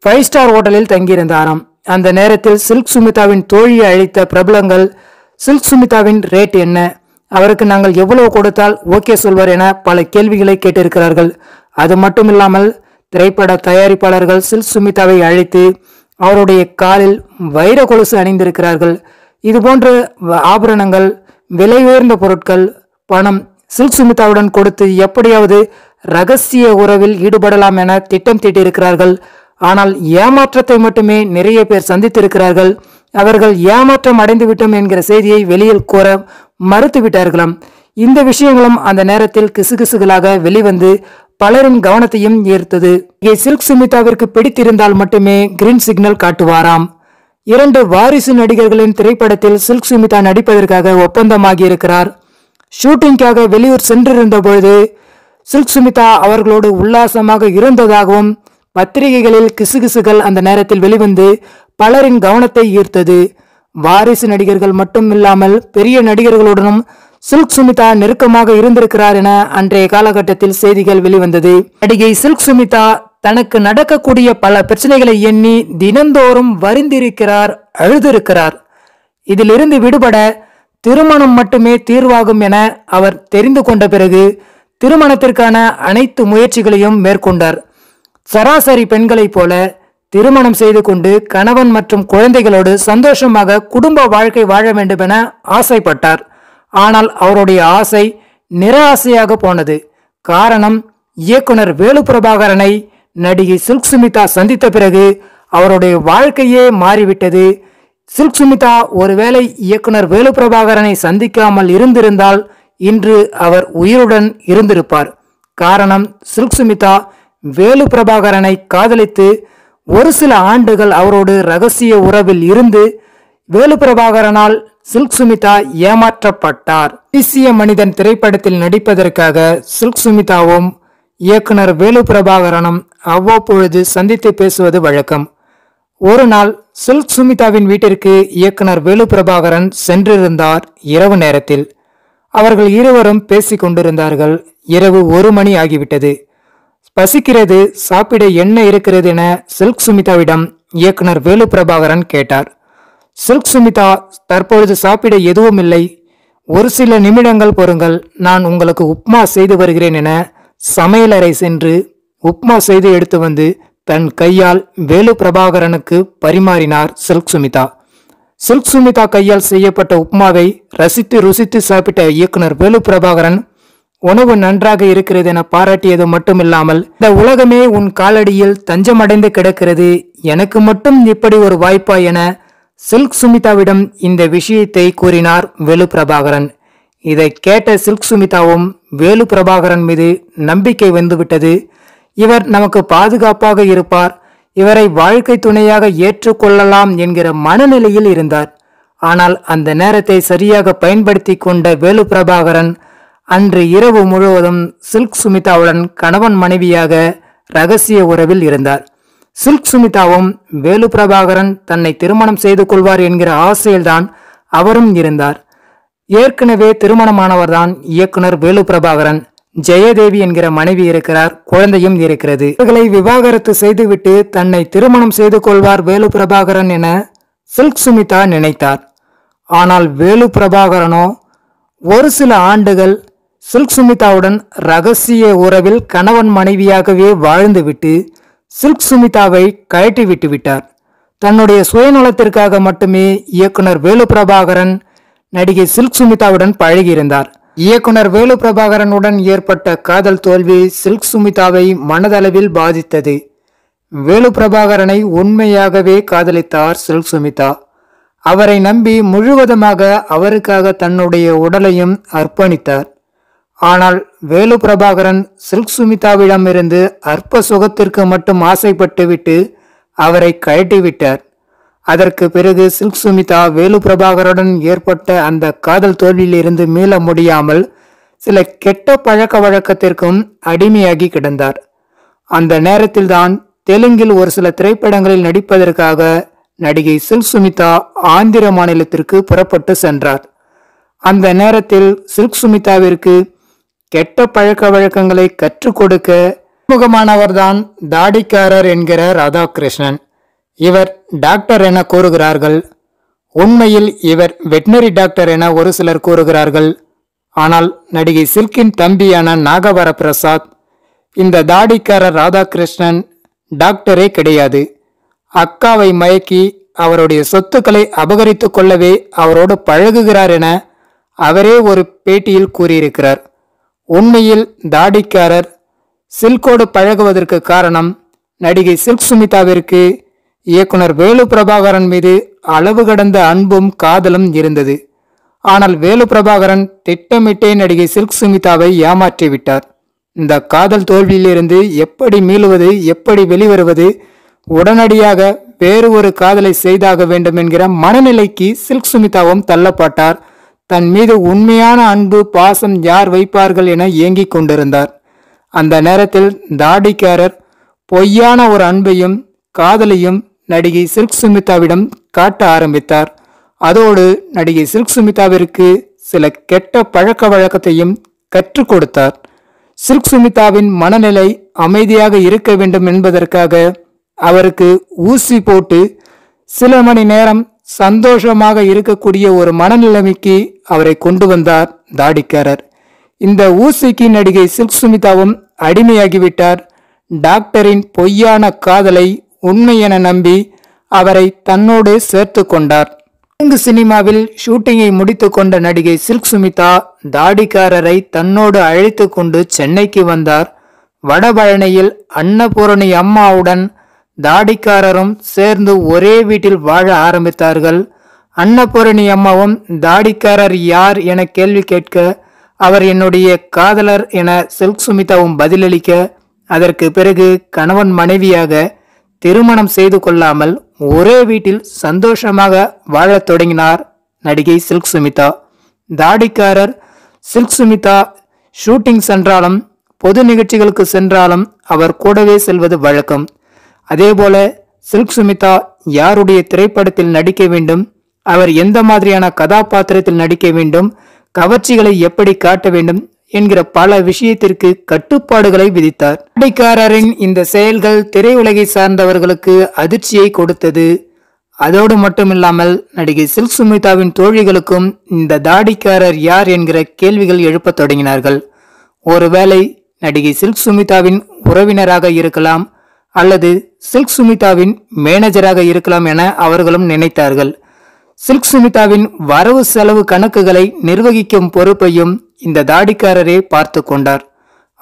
ஃபைவ் ஸ்டார் ஹோட்டலில் தங்கியிருந்தாராம். அந்த நேரத்தில் சில்க் சுமிதாவின் தோழியை அழைத்த பிரபலங்கள் சில்க் சுமிதாவின் ரேட் என்ன? அவருக்கு நாங்கள் எவ்வளவு கொடுத்தால் ஓகே சொல்வார் என பல கேள்விகளை கேட்டிருக்கிறார்கள். அது மட்டுமில்லாமல் திரைப்பட தயாரிப்பாளர்கள் சில்க் சுமிதாவை அழைத்து அவருடைய காலில் வைர கொலுசு அணிந்திருக்கிறார்கள். இதுபோன்ற வ- ஆபரணங்கள் விலை உயர்ந்த பொருட்கள் பணம் சில்க் சுமிதாவுடன் கொடுத்து எப்படியாவது ரகசிய உறவில் ஈடுபடலாம் என திட்டம் தீட்டியிருக்கிறார்கள். ஆனால் ஏமாற்றத்தை மட்டுமே நிறைய பேர் சந்தித்திருக்கிறார்கள். அவர்கள் ஏமாற்றம் அடைந்துவிட்டோம் என்கிற செய்தியை வெளியில் கூற மறுத்து விட்டார்களாம் இந்த விஷயங்களும் அந்த நேரத்தில் கிசுகிசுகளாக வெளிவந்து பலரின் கவனத்தையும் ஈர்த்தது. இங்கே சில்க் சுமிதாவிற்கு பிடித்திருந்தால் மட்டுமே கிரீன் சிக்னல் காட்டுவாராம். இரண்டு வாரிசு நடிகர்களின் திரைப்படத்தில் சில்க் சுமிதா நடிப்பதற்காக ஒப்பந்தமாகியிருக்கிறார். ஷூட்டிங்காக வெளியூர் சென்றிருந்த பொழுது சில்க் சுமிதா அவர்களோடு உல்லாசமாக இருந்ததாகவும் பத்திரிகைகளில் கிசுகிசுகள் அந்த நேரத்தில் வெளிவந்து பலரின் கவனத்தை ஈர்த்தது. வாரிசு நடிகர்கள் மட்டும் இல்லாமல் பெரிய நடிகர்களுடனும் சில்க் சுமிதா நெருக்கமாக இருந்திருக்கிறார் என அன்றைய காலகட்டத்தில் செய்திகள் வெளிவந்தது. நடிகை சில்க் சுமிதா தனக்கு நடக்கக்கூடிய பல பிரச்சனைகளை எண்ணி தினந்தோறும் வருந்திருக்கிறார் அழுதிருக்கிறார். இதிலிருந்து விடுபட திருமணம் மட்டுமே தீர்வாகும் என அவர் தெரிந்து கொண்ட பிறகு திருமணத்திற்கான அனைத்து முயற்சிகளையும் மேற்கொண்டார். சராசரி பெண்களைப் போல திருமணம் செய்து கொண்டு கணவன் மற்றும் குழந்தைகளோடு சந்தோஷமாக குடும்ப வாழ்க்கை வாழ வேண்டும் என ஆசைப்பட்டார். ஆனால் அவருடைய ஆசை நிராசையாக போனது. காரணம் இயக்குனர் வேலு பிரபாகரனை நடிகை சில்க் சுமிதா சந்தித்த பிறகு அவருடைய வாழ்க்கையே மாறிவிட்டது. சில்க் சுமிதா ஒருவேளை இயக்குனர் வேலு பிரபாகரனை சந்திக்காமல் இருந்திருந்தால் இன்று அவர் உயிருடன் இருந்திருப்பார். காரணம் சில்க் சுமிதா வேலு பிரபாகரனை காதலித்து ஒரு சில ஆண்டுகள் அவரோடு ரகசிய உறவில் இருந்து வேலு பிரபாகரனால் சில்க் சுமிதா ஏமாற்றப்பட்டார். தேசிய மனிதன் திரைப்படத்தில் நடிப்பதற்காக சில்க் சுமிதாவும் இயக்குனர் வேலு பிரபாகரனும் அவ்வப்பொழுது சந்தித்து பேசுவது வழக்கம். ஒரு நாள் சில்க் சுமிதாவின் வீட்டிற்கு இயக்குனர் வேலு பிரபாகரன் சென்றிருந்தார் இரவு நேரத்தில். அவர்கள் இருவரும் பேசிக் கொண்டிருந்தார்கள். இரவு ஒரு மணி ஆகிவிட்டது. பசிக்கிறது சாப்பிட என்ன இருக்கிறது என சில்க் சுமிதாவிடம் இயக்குனர் வேலு பிரபாகரன் கேட்டார். சில்க் சுமிதா தற்பொழுது சாப்பிட எதுவும் இல்லை. ஒரு சில நிமிடங்கள் பொறுங்கள் நான் உங்களுக்கு உப்மா செய்து வருகிறேன் என சமையலறை சென்று உப்மா செய்து எடுத்து வந்து தன் கையால் வேலு பிரபாகரனுக்கு பரிமாறினார் சில்க் சுமிதா. சில்க் சுமிதா கையால் செய்யப்பட்ட உப்மாவை ரசித்து ருசித்து சாப்பிட்ட இயக்குனர் வேலு பிரபாகரன் உணவு நன்றாக இருக்கிறது என பாராட்டியது மட்டுமில்லாமல் இந்த உலகமே உன் காலடியில் தஞ்சமடைந்து கிடக்கிறது. எனக்கு மட்டும் இப்படி ஒரு வாய்ப்பா என சில்க் சுமிதாவிடம் இந்த விஷயத்தை கூறினார் வேலு பிரபாகரன். இதை கேட்ட சில்க் சுமிதாவும் வேலு பிரபாகரன் மீது நம்பிக்கை வந்துவிட்டது. இவர் நமக்கு பாதுகாப்பாக இருப்பார். இவரை வாழ்க்கை துணையாக ஏற்றுக்கொள்ளலாம் என்கிற மனநிலையில் இருந்தார். ஆனால் அந்த நேரத்தை சரியாக பயன்படுத்தி கொண்ட வேலு பிரபாகரன் அன்று இரவு முழுவதும் சில்க் சுமிதாவுடன் கணவன் மனைவியாக ரகசிய உறவில் இருந்தார். சில்க் சுமிதாவும் வேலு பிரபாகரன் தன்னை திருமணம் செய்து கொள்வார் என்கிற ஆசையில்தான் அவரும் இருந்தார். ஏற்கனவே திருமணமானவர்தான் இயக்குனர் வேலு பிரபாகரன். ஜெயதேவி என்கிற மனைவி இருக்கிறார் குழந்தையும் இருக்கிறது. இவர்களை விவாகரத்து செய்துவிட்டு தன்னை திருமணம் செய்து கொள்வார் வேலு பிரபாகரன் என சில்க் சுமிதா நினைத்தார். ஆனால் வேலு பிரபாகரனோ ஒரு சில ஆண்டுகள் சில்க் சுமிதாவுடன் ரகசிய உறவில் கணவன் மனைவியாகவே வாழ்ந்துவிட்டு சில்க் சுமிதாவை கழட்டி விட்டு விட்டார். தன்னுடைய சுயநலத்திற்காக மட்டுமே இயக்குனர் வேலு பிரபாகரன் நடிகை சில்க் சுமிதாவுடன் பழகியிருந்தார். இயக்குனர் வேலு பிரபாகரனுடன் ஏற்பட்ட காதல் தோல்வி சில்க் சுமிதாவை மனதளவில் பாதித்தது. வேலு பிரபாகரனை உண்மையாகவே காதலித்தார் சில்க் சுமிதா. அவரை நம்பி முழுவதுமாக அவருக்காக தன்னுடைய உடலையும் அர்ப்பணித்தார். ஆனால் வேலு பிரபாகரன் சில்க் சுமிதாவிடமிருந்து அற்ப சுகத்திற்கு மட்டும் ஆசைப்பட்டுவிட்டு அவரை கழட்டிவிட்டார். அதற்கு பிறகு சில்க் சுமிதா வேலு பிரபாகருடன் ஏற்பட்ட அந்த காதல் தோல்வியிலிருந்து மீள முடியாமல் சில கெட்ட பழக்க வழக்கத்திற்கும் அடிமையாகி கிடந்தார். அந்த நேரத்தில்தான் தெலுங்கில் ஒரு சில திரைப்படங்களில் நடிப்பதற்காக நடிகை சில்க் சுமிதா ஆந்திர மாநிலத்திற்கு புறப்பட்டு சென்றார். அந்த நேரத்தில் சில்க் சுமிதாவிற்கு கெட்ட பழக்க வழக்கங்களை கற்றுக் கொடுக்க முகமானவர்தான் தாடிக்காரர் என்கிற ராதாகிருஷ்ணன். இவர் டாக்டர் என கூறுகிறார்கள். உண்மையில் இவர் வெட்டினரி டாக்டர் என ஒரு சிலர் கூறுகிறார்கள். ஆனால் நடிகை சில்கின் தம்பியான நாகவர பிரசாத் இந்த தாடிக்காரர் ராதாகிருஷ்ணன் டாக்டரே கிடையாது. அக்காவை மயக்கி அவருடைய சொத்துக்களை அபகரித்து கொள்ளவே அவரோடு பழகுகிறார் என அவரே ஒரு பேட்டியில் கூறியிருக்கிறார். உண்மையில் தாடிக்காரர் சில்கோடு பழகுவதற்கு காரணம் நடிகை சில்க் சுமிதாவிற்கு இயக்குனர் வேலு பிரபாகரன் மீது அளவு கடந்த அன்பும் காதலும் இருந்தது. ஆனால் வேலு பிரபாகரன் திட்டமிட்டே நடிகை சில்க் சுமிதாவை ஏமாற்றிவிட்டார். இந்த காதல் தோல்வியிலிருந்து எப்படி மீளுவது எப்படி வெளிவருவது உடனடியாக வேறு ஒரு காதலை செய்தாக வேண்டும் என்கிற மனநிலைக்கு சில்க் சுமிதாவும் தள்ளப்பட்டார். தன் மீது உண்மையான அன்பு பாசம் யார் வைப்பார்கள் என ஏங்கிக் கொண்டிருந்தார். அந்த நேரத்தில் தாடிக்காரர் பொய்யான ஒரு அன்பையும் காதலையும் நடிகை சில்க் சுமிதாவிடம் காட்ட ஆரம்பித்தார். அதோடு நடிகை சில்க் சுமிதாவிற்கு சில கெட்ட பழக்க வழக்கத்தையும் கற்றுக் கொடுத்தார். சில்க் சுமிதாவின் மனநிலை அமைதியாக இருக்க வேண்டும் என்பதற்காக அவருக்கு ஊசி போட்டு சில மணி நேரம் சந்தோஷமாக இருக்கக்கூடிய ஒரு மனநிலைமைக்கு அவரை கொண்டு வந்தார் தாடிக்காரர். இந்த ஊசிக்கு நடிகை சில்க் சுமிதாவும் அடிமையாகிவிட்டார். டாக்டரின் பொய்யான காதலை உண்மை என நம்பி அவரை தன்னோடு சேர்த்து கொண்டார். தெலுங்கு சினிமாவில் ஷூட்டிங்கை முடித்து கொண்ட நடிகை சில்க் சுமிதா தாடிக்காரரை தன்னோடு அழைத்து கொண்டு சென்னைக்கு வந்தார். வடபழனியில் அன்னபூரணி அம்மாவுடன் தாடிக்காரரும் சேர்ந்து ஒரே வீட்டில் வாழ ஆரம்பித்தார்கள். அன்னபூரணி அம்மாவும் தாடிக்காரர் யார் என கேள்வி கேட்க அவர் என்னுடைய காதலர் என சில்க் சுமிதாவும் பதிலளிக்க அதற்கு பிறகு கணவன் மனைவியாக திருமணம் செய்து கொள்ளாமல் ஒரே வீட்டில் சந்தோஷமாக வாழத் தொடங்கினார் நடிகை சில்க் சுமிதா. தாடிக்காரர் சில்க் சுமிதா ஷூட்டிங் சென்றாலும் பொது நிகழ்ச்சிகளுக்கு சென்றாலும் அவர் கூடவே செல்வது வழக்கம். அதேபோல சில்க் சுமிதா யாருடைய திரைப்படத்தில் நடிக்க வேண்டும் அவர் எந்த மாதிரியான கதாபாத்திரத்தில் நடிக்க வேண்டும் கவர்ச்சிகளை எப்படி காட்ட வேண்டும் என்கிற பல விஷயத்திற்கு கட்டுப்பாடுகளை விதித்தார். தாடிக்காரரின் இந்த செயல்கள் திரையுலகை சார்ந்தவர்களுக்கு அதிர்ச்சியை கொடுத்தது. அதோடு மட்டுமில்லாமல் நடிகை சில்க் சுமிதாவின் தோழிகளுக்கும் இந்த தாடிக்காரர் யார் என்கிற கேள்விகள் எழுப்பத் தொடங்கினார்கள். ஒருவேளை நடிகை சில்க் சுமிதாவின் உறவினராக இருக்கலாம் அல்லது சில்க் சுமிதாவின் மேனேஜராக இருக்கலாம் என அவர்களும் நினைத்தார்கள். சில்க் சுமிதாவின் வரவு செலவு கணக்குகளை நிர்வகிக்கும் பொறுப்பையும் இந்த தாடிக்காரரே பார்த்து கொண்டார்.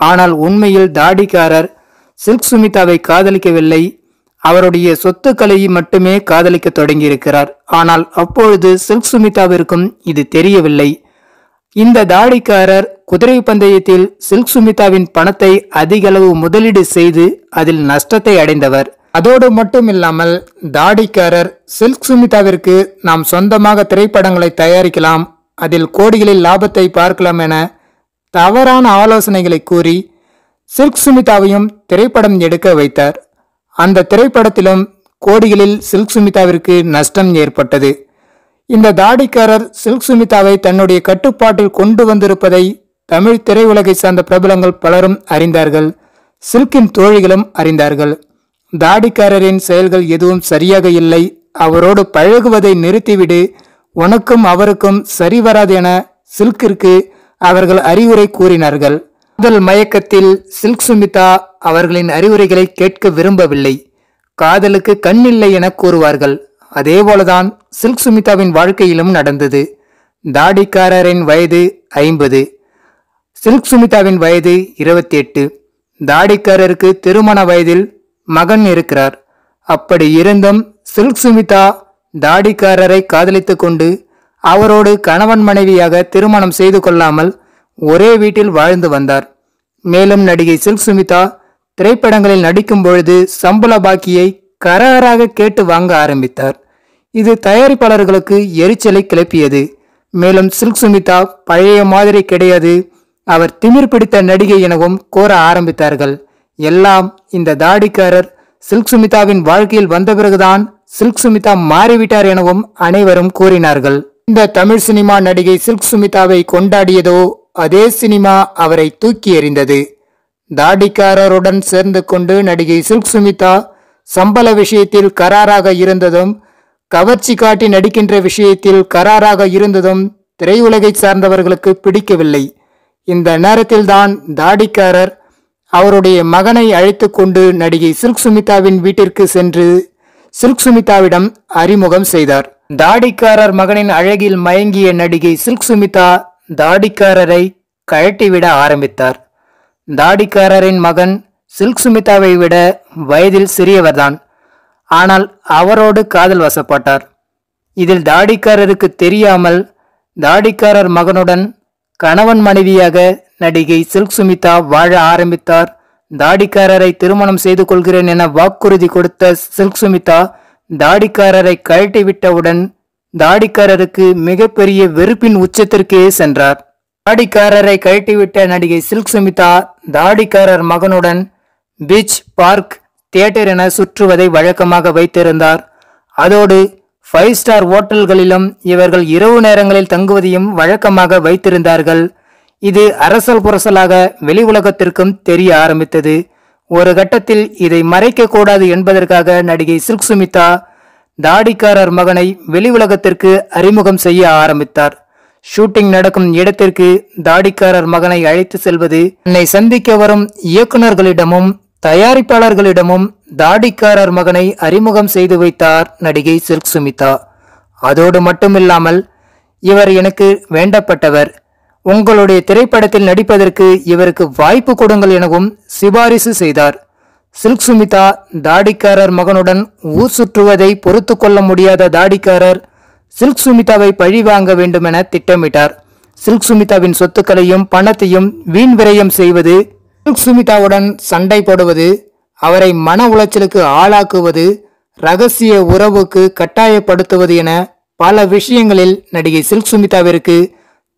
ஆனால் உண்மையில் தாடிக்காரர் சில்க் சுமிதாவை காதலிக்கவில்லை. அவருடைய சொத்துக்களை மட்டுமே காதலிக்க தொடங்கியிருக்கிறார். ஆனால் அப்பொழுது சில்க் சுமிதாவிற்கும் இது தெரியவில்லை. இந்த தாடிக்காரர் குதிரை பந்தயத்தில் சில்க் சுமிதாவின் பணத்தை அதிகளவு முதலீடு செய்து அதில் நஷ்டத்தை அடைந்தவர். அதோடு மட்டுமில்லாமல் தாடிக்காரர் சில்க் சுமிதாவிற்கு நாம் சொந்தமாக திரைப்படங்களை தயாரிக்கலாம் அதில் கோடிகளில் லாபத்தை பார்க்கலாம் என தவறான ஆலோசனைகளை கூறி சில்க் சுமிதாவையும் திரைப்படம் எடுக்க வைத்தார். அந்த திரைப்படத்திலும் கோடிகளில் சில்க் சுமிதாவிற்கு நஷ்டம் ஏற்பட்டது. இந்த தாடிக்காரர் சில்க் சுமிதாவை தன்னுடைய கட்டுப்பாட்டில் கொண்டு வந்திருப்பதை தமிழ் திரையுலகை சார்ந்த பிரபலங்கள் பலரும் அறிந்தார்கள். சில்கின் தோழிகளும் அறிந்தார்கள். தாடிக்காரரின் செயல்கள் எதுவும் சரியாக இல்லை. அவரோடு பழகுவதை நிறுத்திவிடு. உனக்கும் அவருக்கும் சரி வராது என சில்கிற்கு அவர்கள் அறிவுரை கூறினார்கள். முதல் மயக்கத்தில் சில்க் சுமிதா அவர்களின் அறிவுரைகளை கேட்க விரும்பவில்லை. காதலுக்கு கண்ணில்லை என கூறுவார்கள். அதேபோலதான் சில்க் சுமிதாவின் வாழ்க்கையிலும் நடந்தது. தாடிக்காரரின் வயது ஐம்பது. சில்க் சுமிதாவின் வயது இருபத்தி எட்டு தாடிக்காரருக்கு திருமண வயதில் மகன் இருக்கிறார். அப்படி இருந்தும் சில்க் சுமிதா தாடிக்காரரை காதலித்து கொண்டு அவரோடு கணவன் மனைவியாக திருமணம் செய்து கொள்ளாமல் ஒரே வீட்டில் வாழ்ந்து வந்தார். மேலும் நடிகை சில்க் சுமிதா திரைப்படங்களில் நடிக்கும் பொழுது சம்பள பாக்கியை கராராக கேட்டு வாங்க ஆரம்பித்தார். இது தயாரிப்பாளர்களுக்கு எரிச்சலை கிளப்பியது. மேலும் சில்க் சுமிதா பழைய மாதிரி கிடையாது. அவர் திமிர் பிடித்த நடிகை எனவும் கோர ஆரம்பித்தார்கள். எல்லாம் இந்த தாடிக்காரர் சில்க் சுமிதாவின் வாழ்க்கையில் வந்த பிறகுதான் சில்க் சுமிதா மாறிவிட்டார் எனவும் அனைவரும் கூறினார்கள். இந்த தமிழ் சினிமா நடிகை சில்க் சுமிதாவை கொண்டாடியதோ அதே சினிமா அவரை தூக்கி எறிந்தது. தாடிக்காரருடன் சேர்ந்து கொண்டு நடிகை சில்க் சுமிதா சம்பள விஷயத்தில் கராராக இருந்ததும் கவர்ச்சி காட்டி நடிக்கின்ற விஷயத்தில் கராராக இருந்ததும் திரையுலகை சார்ந்தவர்களுக்கு பிடிக்கவில்லை. இந்த நேரத்தில்தான் தாடிக்காரர் அவருடைய மகனை அழைத்து கொண்டு நடிகை சில்க் சுமிதாவின் வீட்டிற்கு சென்று சில்க் சுமிதாவிடம் அறிமுகம் செய்தார். தாடிக்காரர் மகனின் அழகில் மயங்கிய நடிகை சில்க் சுமிதா தாடிக்காரரை கழட்டிவிட ஆரம்பித்தார். தாடிக்காரரின் மகன் சில்க் சுமிதாவை விட வயதில் சிறியவர்தான். ஆனால் அவரோடு காதல் வசப்பட்டார். இதில் தாடிக்காரருக்கு தெரியாமல் தாடிக்காரர் மகனுடன் கணவன் மனைவியாக நடிகை சில்க் சுமிதா வாழ ஆரம்பித்தார். தாடிக்காரரை திருமணம் செய்து கொள்கிறேன் என வாக்குறுதி கொடுத்த சில்க் சுமிதா தாடிக்காரரை கழட்டிவிட்டவுடன் தாடிக்காரருக்கு மிகப்பெரிய வெறுப்பின் உச்சத்திற்கே சென்றார். தாடிக்காரரை கழட்டிவிட்ட நடிகை சில்க் சுமிதா தாடிக்காரர் மகனுடன் பீச் பார்க் தியேட்டர் என சுற்றுவதை வழக்கமாக வைத்திருந்தார். அதோடு ஃபைவ் ஸ்டார் ஓட்டல்களிலும் இவர்கள் இரவு நேரங்களில் தங்குவதையும் வழக்கமாக வைத்திருந்தார்கள். இது அரசல் புரசலாக வெளி உலகத்திற்கும் தெரிய ஆரம்பித்தது. ஒரு கட்டத்தில் இதை மறைக்க கூடாது என்பதற்காக நடிகை சில்க் சுமிதா தாடிக்காரர் மகனை வெளி உலகத்திற்கு அறிமுகம் செய்ய ஆரம்பித்தார். ஷூட்டிங் நடக்கும் இடத்திற்கு தாடிக்காரர் மகனை அழைத்து செல்வது என்னை சந்திக்க வரும் இயக்குநர்களிடமும் தயாரிப்பாளர்களிடமும் தாடிக்காரர் மகனை அறிமுகம் செய்து வைத்தார் நடிகை சில்க் சுமிதா. அதோடு மட்டுமில்லாமல் இவர் எனக்கு வேண்டப்பட்டவர். உங்களுடைய திரைப்படத்தில் நடிப்பதற்கு இவருக்கு வாய்ப்பு கொடுங்கள் எனவும் சிபாரிசு செய்தார். சில்க் சுமிதா தாடிக்காரர் மகனுடன் ஊர் சுற்றுவதை பொறுத்து கொள்ள முடியாத தாடிக்காரர் சில்க் சுமிதாவை பழி வாங்க வேண்டும் என திட்டமிட்டார். சில்க் சுமிதாவின் சொத்துக்களையும் பணத்தையும் வீண் விரயம் செய்வது சில்க் சுமிதாவுடன் சண்டை போடுவது அவரை மன உளைச்சலுக்கு ஆளாக்குவது ரகசிய உறவுக்கு கட்டாயப்படுத்துவது என பல விஷயங்களில் நடிகை சில்க் சுமிதாவிற்கு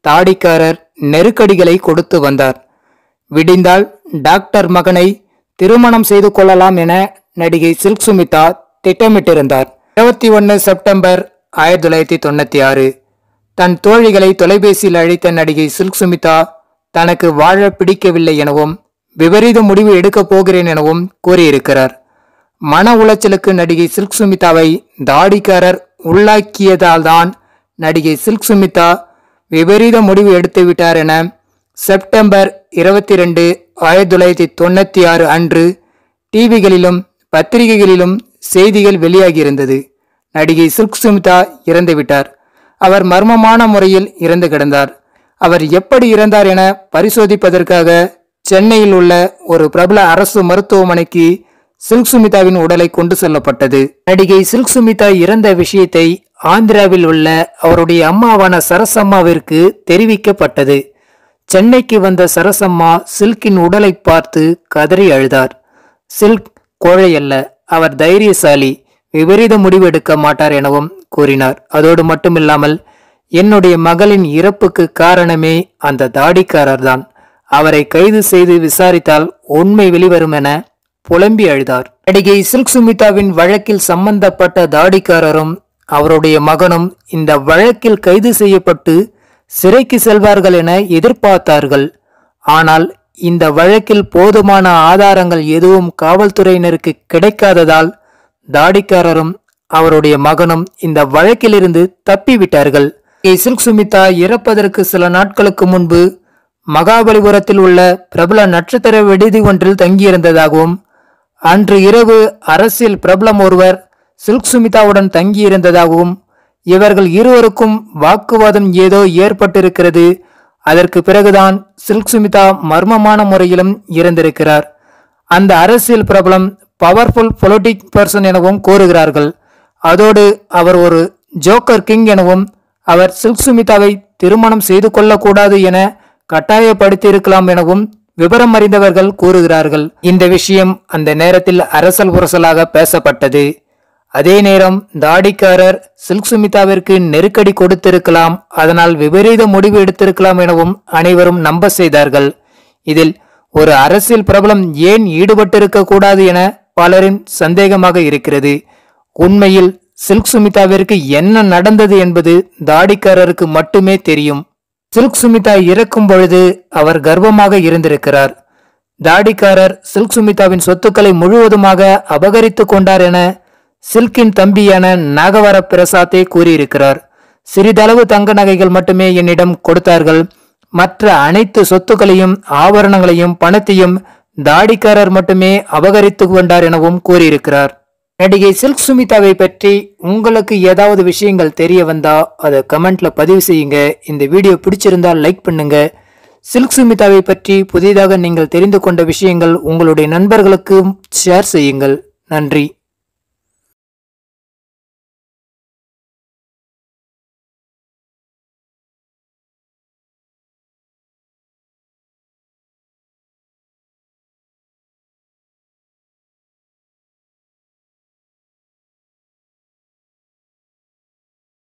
தாடிக்காரர் நெருக்கடிகளை கொடுத்து வந்தார். விடிந்தால் டாக்டர் மகனை திருமணம் செய்து கொள்ளலாம் என நடிகை சில்க் சுமிதா திட்டமிட்டிருந்தார். இருபத்தி ஒன்று செப்டம்பர் ஆயிரத்தி தொள்ளாயிரத்தி தொண்ணூத்தி ஆறு. தன் தோழிகளை தொலைபேசியில் அழைத்த நடிகை சில்க் சுமிதா தனக்கு வாழ பிடிக்கவில்லை எனவும் விபரீத முடிவு எடுக்கப் போகிறேன் எனவும் கூறியிருக்கிறார். மன உளைச்சலுக்கு நடிகை சில்க் சுமிதாவை தாடிக்காரர் உள்ளாக்கியதால்தான் நடிகை சில்க் சுமிதா விபரீத முடிவு எடுத்து விட்டார் என செப்டம்பர் இருபத்தி ரெண்டு ஆயிரத்தி தொள்ளாயிரத்தி தொண்ணூத்தி ஆறு அன்று டிவிகளிலும் பத்திரிகைகளிலும் செய்திகள் வெளியாகியிருந்தது. நடிகை சில்க் சுமிதா இறந்துவிட்டார் அவர் மர்மமான முறையில் இறந்து கிடந்தார். அவர் எப்படி இறந்தார் என பரிசோதிப்பதற்காக சென்னையில் உள்ள ஒரு பிரபல அரசு மருத்துவமனைக்கு சில்க் சுமிதாவின் உடலை கொண்டு செல்லப்பட்டது. நடிகை சில்க் சுமிதா இறந்த விஷயத்தை ஆந்திராவில் உள்ள அவருடைய அம்மாவான சரசம்மாவிற்கு தெரிவிக்கப்பட்டது. சென்னைக்கு வந்த சரசம்மா சில்கின் உடலை பார்த்து கதறி அழுதார். சில்க் கோழை அல்ல அவர் தைரியசாலி விபரீத முடிவு எடுக்க மாட்டார் எனவும் கூறினார். அதோடு மட்டுமில்லாமல் என்னுடைய மகளின் இறப்புக்கு காரணமே அந்த தாடிக்காரர்தான். அவரை கைது செய்து விசாரித்தால் உண்மை வெளிவரும் என புலம்பி அழுதார். நடிகை சில்க் சுமிதாவின் வழக்கில் சம்பந்தப்பட்ட தாடிக்காரரும் அவருடைய மகனும் இந்த வழக்கில் கைது செய்யப்பட்டு சிறைக்கு செல்வார்கள் என எதிர்பார்த்தார்கள் ஆனால் இந்த வழக்கில் போதுமான ஆதாரங்கள் எதுவும் காவல்துறையினருக்கு கிடைக்காததால் தாடிக்காரரும் அவருடைய மகனும் இந்த வழக்கிலிருந்து தப்பிவிட்டார்கள் கே. சுமிதா இறப்பதற்கு சில நாட்களுக்கு முன்பு மகாபலிபுரத்தில் உள்ள பிரபல நட்சத்திர விடுதி ஒன்றில் தங்கியிருந்ததாகவும் அன்று இரவு அரசியல் பிரபலம் ஒருவர் சில்க் சுமிதாவுடன் தங்கியிருந்ததாகவும் இவர்கள் இருவருக்கும் வாக்குவாதம் ஏதோ ஏற்பட்டிருக்கிறது. அதற்கு பிறகுதான் சில்க் சுமிதா மர்மமான முறையிலும் இறந்திருக்கிறார் அந்த அரசியல் பிரபலம் பவர்ஃபுல் பொலிட்டிக் பர்சன் எனவும் கூறுகிறார்கள். அதோடு அவர் ஒரு ஜோக்கர் கிங் எனவும் அவர் சில்க் சுமிதாவை திருமணம் செய்து கொள்ளக்கூடாது என கட்டாயப்படுத்தியிருக்கலாம் எனவும் விவரம் அறிந்தவர்கள் கூறுகிறார்கள். இந்த விஷயம் அந்த நேரத்தில் அரசல் புரசலாக பேசப்பட்டது. அதே நேரம் தாடிக்காரர் சில்க் சுமிதாவிற்கு நெருக்கடி கொடுத்திருக்கலாம் அதனால் விபரீத முடிவு எடுத்திருக்கலாம் எனவும் அனைவரும் நம்ப செய்தார்கள். இதில் ஒரு அரசியல் பிரபலம் ஏன் ஈடுபட்டிருக்க கூடாது என பலரின் சந்தேகமாக இருக்கிறது. உண்மையில் சில்க் சுமிதாவிற்கு என்ன நடந்தது என்பது தாடிக்காரருக்கு மட்டுமே தெரியும். சில்க் சுமிதா இறக்கும் பொழுது அவர் கர்ப்பமாக இருந்திருக்கிறார். தாடிக்காரர் சில்க் சுமிதாவின் சொத்துக்களை முழுவதுமாக அபகரித்து கொண்டார் என சில்கின் தம்பியான நாகவர பிரசாத்தே கூறியிருக்கிறார். சிறிதளவு தங்க நகைகள் மட்டுமே என்னிடம் கொடுத்தார்கள். மற்ற அனைத்து சொத்துக்களையும் ஆபரணங்களையும் பணத்தையும் தாடிக்காரர் மட்டுமே அபகரித்து கொண்டார் எனவும் கூறியிருக்கிறார். நடிகை சில்க் சுமிதாவை பற்றி உங்களுக்கு ஏதாவது விஷயங்கள் தெரிய வந்தா அதை கமெண்ட்ல பதிவு செய்யுங்க. இந்த வீடியோ பிடிச்சிருந்தா லைக் பண்ணுங்க. சில்க் சுமிதாவை பற்றி புதிதாக நீங்கள் தெரிந்து கொண்ட விஷயங்கள் உங்களுடைய நண்பர்களுக்கு ஷேர் செய்யுங்கள். நன்றி.